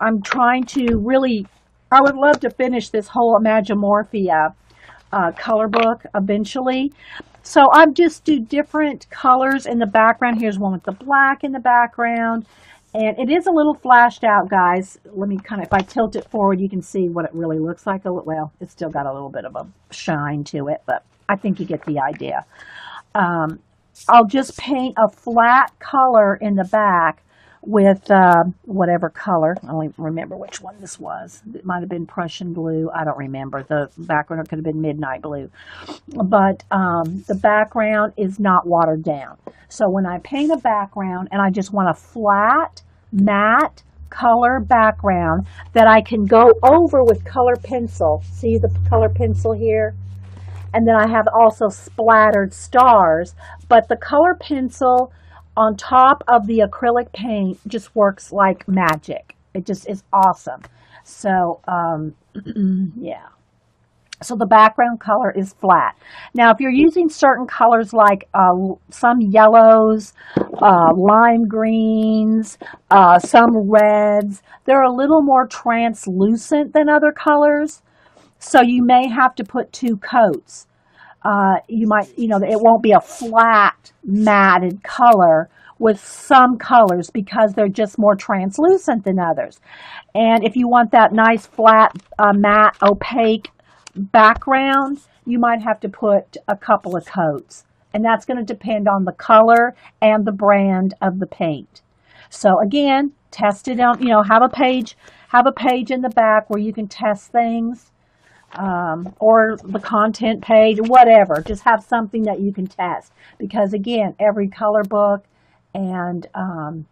I'm trying to really, I would love to finish this whole Imagimorphia uh, color book eventually. So I just do different colors in the background. Here's one with the black in the background. And it is a little flashed out, guys. Let me kind of, if I tilt it forward, you can see what it really looks like. Well, it's still got a little bit of a shine to it, but I think you get the idea. Um, I'll just paint a flat color in the back with uh, whatever color. I don't even remember which one this was. It might have been Prussian blue. I don't remember. The background could have been midnight blue. But um, the background is not watered down. So when I paint a background and I just want a flat, matte, color background that I can go over with color pencil. See the color pencil here? And then I have also splattered stars, but the color pencil on top of the acrylic paint just works like magic. It just is awesome. So, um, *clears throat* yeah. So the background color is flat. Now, if you're using certain colors like uh, some yellows, uh, lime greens, uh, some reds, they're a little more translucent than other colors. So you may have to put two coats uh, you might, you know, it won't be a flat matted color with some colors because they're just more translucent than others. And if you want that nice flat uh, matte opaque background, you might have to put a couple of coats. And that's going to depend on the color and the brand of the paint. So again, test it out, you know, have a page, have a page in the back where you can test things um, or the content page, whatever. Just have something that you can test. Because again, every color book and um,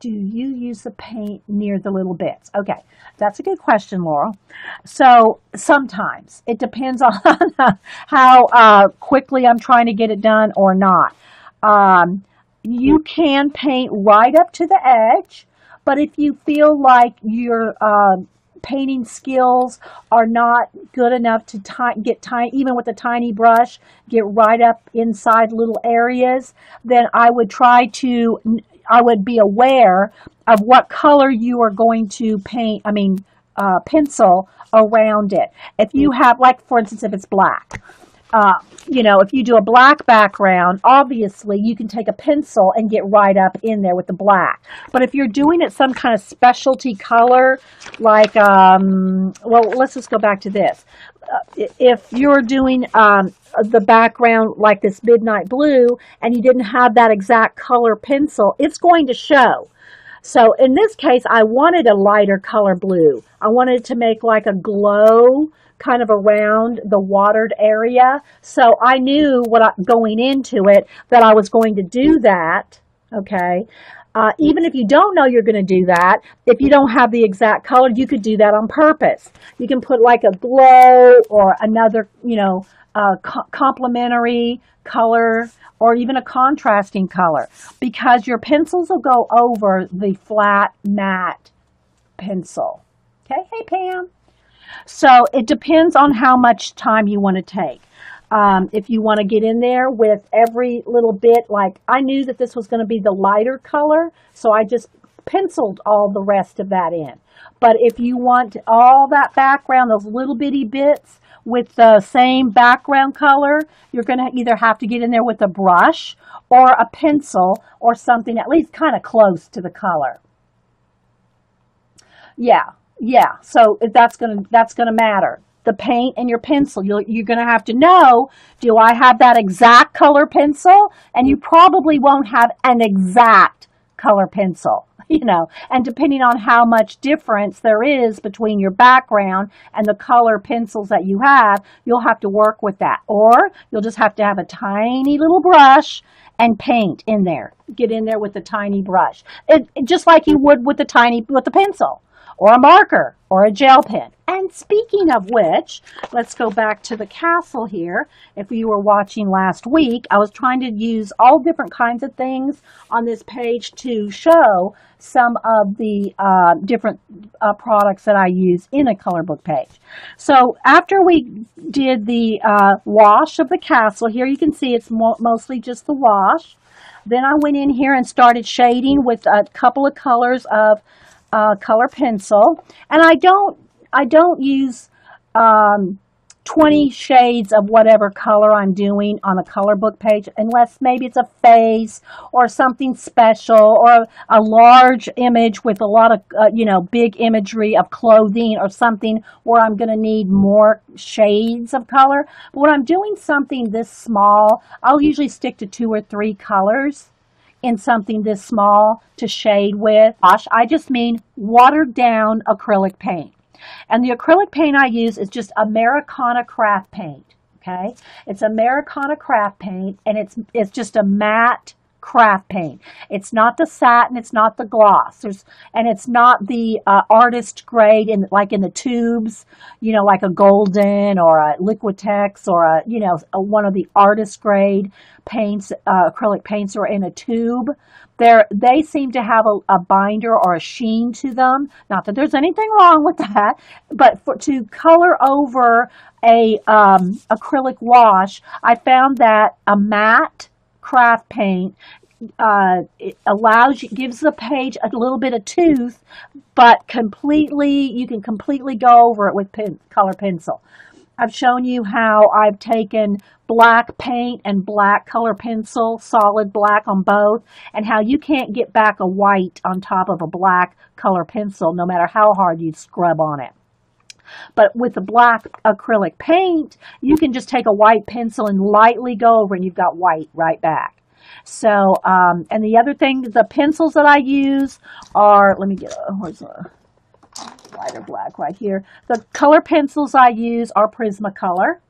do you use the paint near the little bits? Okay, that's a good question, Laurel. So sometimes it depends *laughs* on how uh, quickly I'm trying to get it done or not. Um, you can paint right up to the edge, but if you feel like your uh, painting skills are not good enough to get tiny, even with a tiny brush, get right up inside little areas, then I would try to I would be aware of what color you are going to paint, I mean, uh, pencil around it. If you have, like, for instance, if it's black, uh, you know, if you do a black background, obviously you can take a pencil and get right up in there with the black. But if you're doing it some kind of specialty color, like, um, well, let's just go back to this. Uh, if you're doing um, the background like this midnight blue and you didn't have that exact color pencil, it's going to show. So in this case, I wanted a lighter color blue. I wanted to make like a glow kind of around the watered area. So I knew what I, going into it that I was going to do that. Okay. Uh, even if you don't know you're going to do that, if you don't have the exact color, you could do that on purpose. You can put like a glow or another, you know, co complementary color or even a contrasting color because your pencils will go over the flat matte pencil. Okay, hey Pam. So it depends on how much time you want to take. Um, if you want to get in there with every little bit, like I knew that this was going to be the lighter color, so I just penciled all the rest of that in. But if you want all that background, those little bitty bits with the same background color, you're going to either have to get in there with a brush or a pencil or something at least kind of close to the color. Yeah, yeah, so that's gonna that's gonna matter. The paint and your pencil, you're, you're gonna have to know, do I have that exact color pencil? And you probably won't have an exact color pencil, *laughs* you know, and depending on how much difference there is between your background and the color pencils that you have, you'll have to work with that. Or you'll just have to have a tiny little brush and paint in there. Get in there with a tiny brush. It, just like you would with the tiny, with the pencil or a marker or a gel pen. And speaking of which, let's go back to the castle here. If you were watching last week, I was trying to use all different kinds of things on this page to show some of the uh, different uh, products that I use in a color book page. So after we did the uh, wash of the castle, here you can see it's mo mostly just the wash. Then I went in here and started shading with a couple of colors of uh, color pencil, and I don't I don't use um, 20 shades of whatever color I'm doing on a color book page unless maybe it's a face or something special or a large image with a lot of, uh, you know, big imagery of clothing or something where I'm going to need more shades of color. But when I'm doing something this small, I'll usually stick to two or three colors in something this small to shade with. Gosh, I just mean watered down acrylic paint. And the acrylic paint I use is just Americana craft paint. Okay, it's Americana craft paint, and it's it's just a matte craft paint. It's not the satin, it's not the gloss, There's, and it's not the uh, artist grade in like in the tubes, you know, like a golden or a Liquitex or a you know a, one of the artist grade paints, uh, acrylic paints are in a tube. They're, they seem to have a, a, binder or a sheen to them. Not that there's anything wrong with that, but for, to color over a um, acrylic wash, I found that a matte craft paint uh, it allows you, gives the page a little bit of tooth, but completely, you can completely go over it with pen, color pencil. I've shown you how I've taken black paint and black color pencil, solid black on both, and how you can't get back a white on top of a black color pencil no matter how hard you scrub on it. But with the black acrylic paint, you can just take a white pencil and lightly go over and you've got white right back. So, um, and the other thing, the pencils that I use are, let me get, a, where's white or black right here. The color pencils I use are Prismacolor.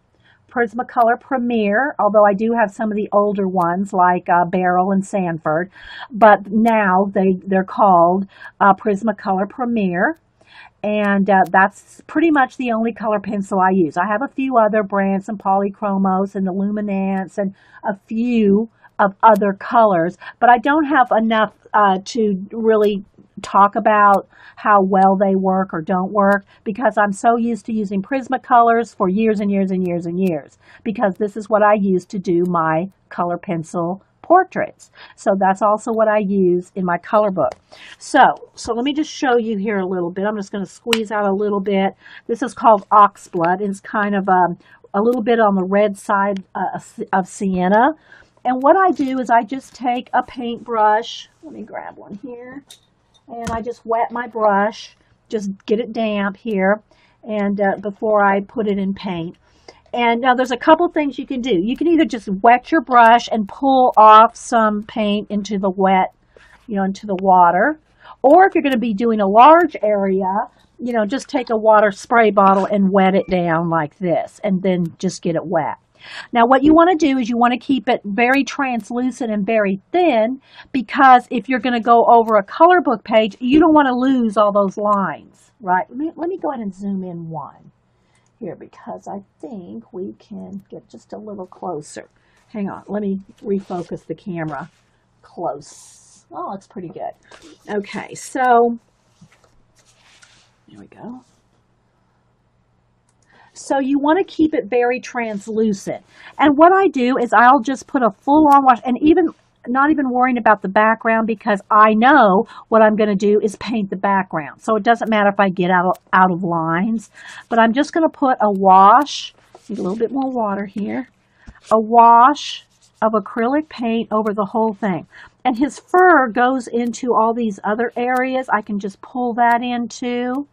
Prismacolor Premier, although I do have some of the older ones like uh, Berol and Sanford, but now they, they're called uh, Prismacolor Premier. And uh, that's pretty much the only color pencil I use. I have a few other brands, some Polychromos and the Luminance and a few of other colors, but I don't have enough uh, to really talk about how well they work or don't work because I'm so used to using Prismacolors for years and years and years and years because this is what I use to do my color pencil portraits. So that's also what I use in my color book. So, so let me just show you here a little bit. I'm just going to squeeze out a little bit. This is called Oxblood. It's kind of um, a little bit on the red side uh, of sienna. And what I do is I just take a paintbrush. Let me grab one here and I just wet my brush, just get it damp here, and uh, before I put it in paint. And now there's a couple things you can do. You can either just wet your brush and pull off some paint into the wet, you know, into the water. Or if you're going to be doing a large area, you know, just take a water spray bottle and wet it down like this and then just get it wet. Now what you want to do is you want to keep it very translucent and very thin because if you're going to go over a color book page, you don't want to lose all those lines, right? Let me, let me go ahead and zoom in one here because I think we can get just a little closer. Hang on, let me refocus the camera close. Oh, it's pretty good. Okay, so here we go. So you want to keep it very translucent. And what I do is I'll just put a full on wash and even not even worrying about the background because I know what I'm going to do is paint the background. So it doesn't matter if I get out of, out of lines, but I'm just going to put a wash, need a little bit more water here, a wash of acrylic paint over the whole thing. And his fur goes into all these other areas. I can just pull that in too.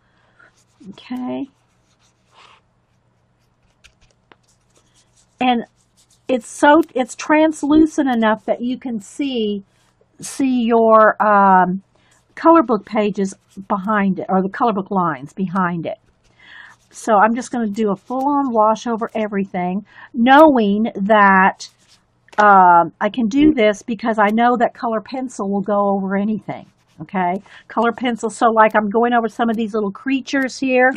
Okay. and it's so it's translucent enough that you can see see your um, color book pages behind it or the color book lines behind it. So I'm just going to do a full-on wash over everything, knowing that uh, I can do this because I know that color pencil will go over anything. Okay, color pencil. So like I'm going over some of these little creatures here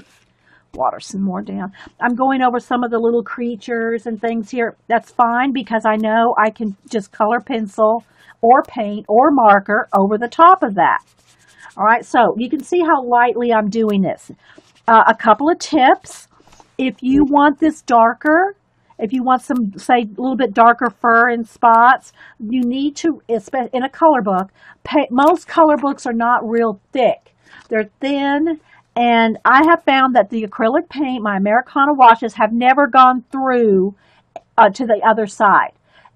water some more down. I'm going over some of the little creatures and things here. That's fine because I know I can just color pencil or paint or marker over the top of that. All right, so you can see how lightly I'm doing this. Uh, a couple of tips. If you want this darker, if you want some, say, a little bit darker fur and spots, you need to, in a color book, most color books are not real thick. They're thin and I have found that the acrylic paint, my Americana washes, have never gone through uh, to the other side.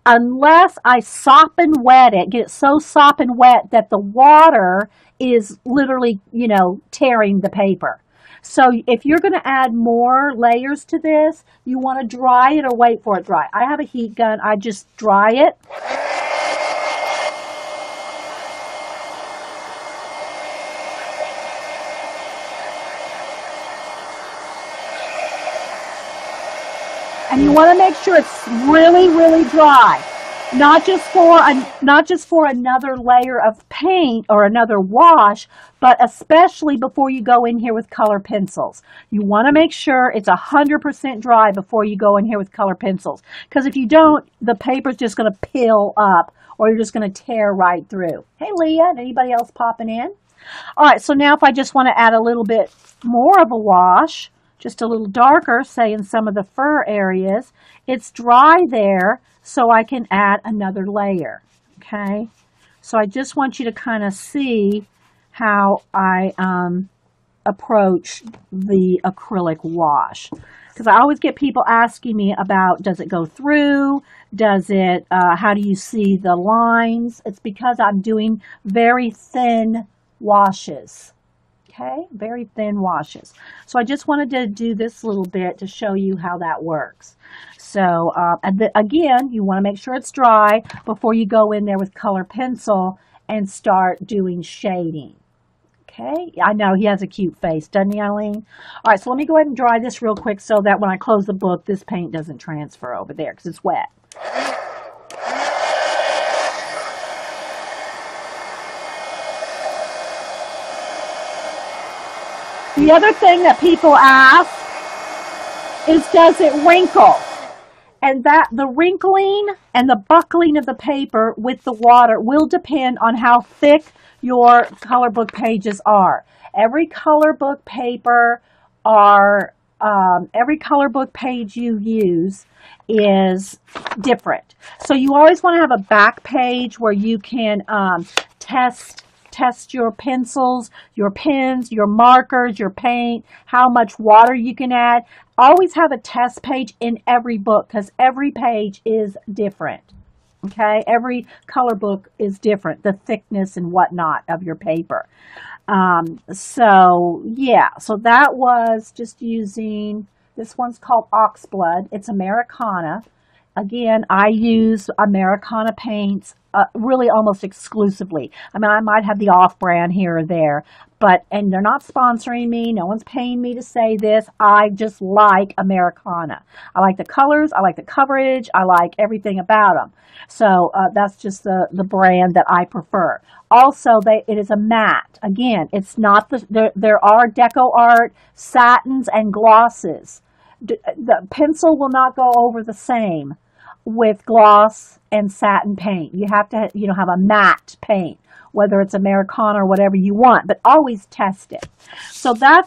Unless I sop and wet it, get it so sop and wet that the water is literally, you know, tearing the paper. So if you're going to add more layers to this, you want to dry it or wait for it dry. I have a heat gun. I just dry it and you want to make sure it's really, really dry. Not just for not just for another layer of paint or another wash, but especially before you go in here with color pencils. You want to make sure it's 100% dry before you go in here with color pencils. Because if you don't, the paper's just going to peel up or you're just going to tear right through. Hey, Leah, anybody else popping in? All right, so now if I just want to add a little bit more of a wash, just a little darker, say in some of the fur areas. It's dry there, so I can add another layer, okay? So I just want you to kind of see how I um, approach the acrylic wash. Because I always get people asking me about, does it go through? Does it, uh, how do you see the lines? It's because I'm doing very thin washes okay? Very thin washes. So I just wanted to do this little bit to show you how that works. So uh, again, you want to make sure it's dry before you go in there with color pencil and start doing shading. Okay, I know he has a cute face, doesn't he, Eileen? All right, so let me go ahead and dry this real quick so that when I close the book, this paint doesn't transfer over there because it's wet. The other thing that people ask is does it wrinkle? And that the wrinkling and the buckling of the paper with the water will depend on how thick your color book pages are. Every color book paper or um, every color book page you use is different. So you always want to have a back page where you can um, test test your pencils, your pens, your markers, your paint, how much water you can add. Always have a test page in every book because every page is different. Okay, every color book is different, the thickness and whatnot of your paper. Um, so yeah, so that was just using, this one's called Oxblood. It's Americana. Again, I use Americana paints uh, really almost exclusively. I mean, I might have the off brand here or there, but, and they're not sponsoring me. No one's paying me to say this. I just like Americana. I like the colors. I like the coverage. I like everything about them. So uh, that's just the, the brand that I prefer. Also, they, it is a matte. Again, it's not the, there, there are DecoArt, satins, and glosses. The pencil will not go over the same with gloss and satin paint. You have to, you know, have a matte paint, whether it's Americana or whatever you want, but always test it. So that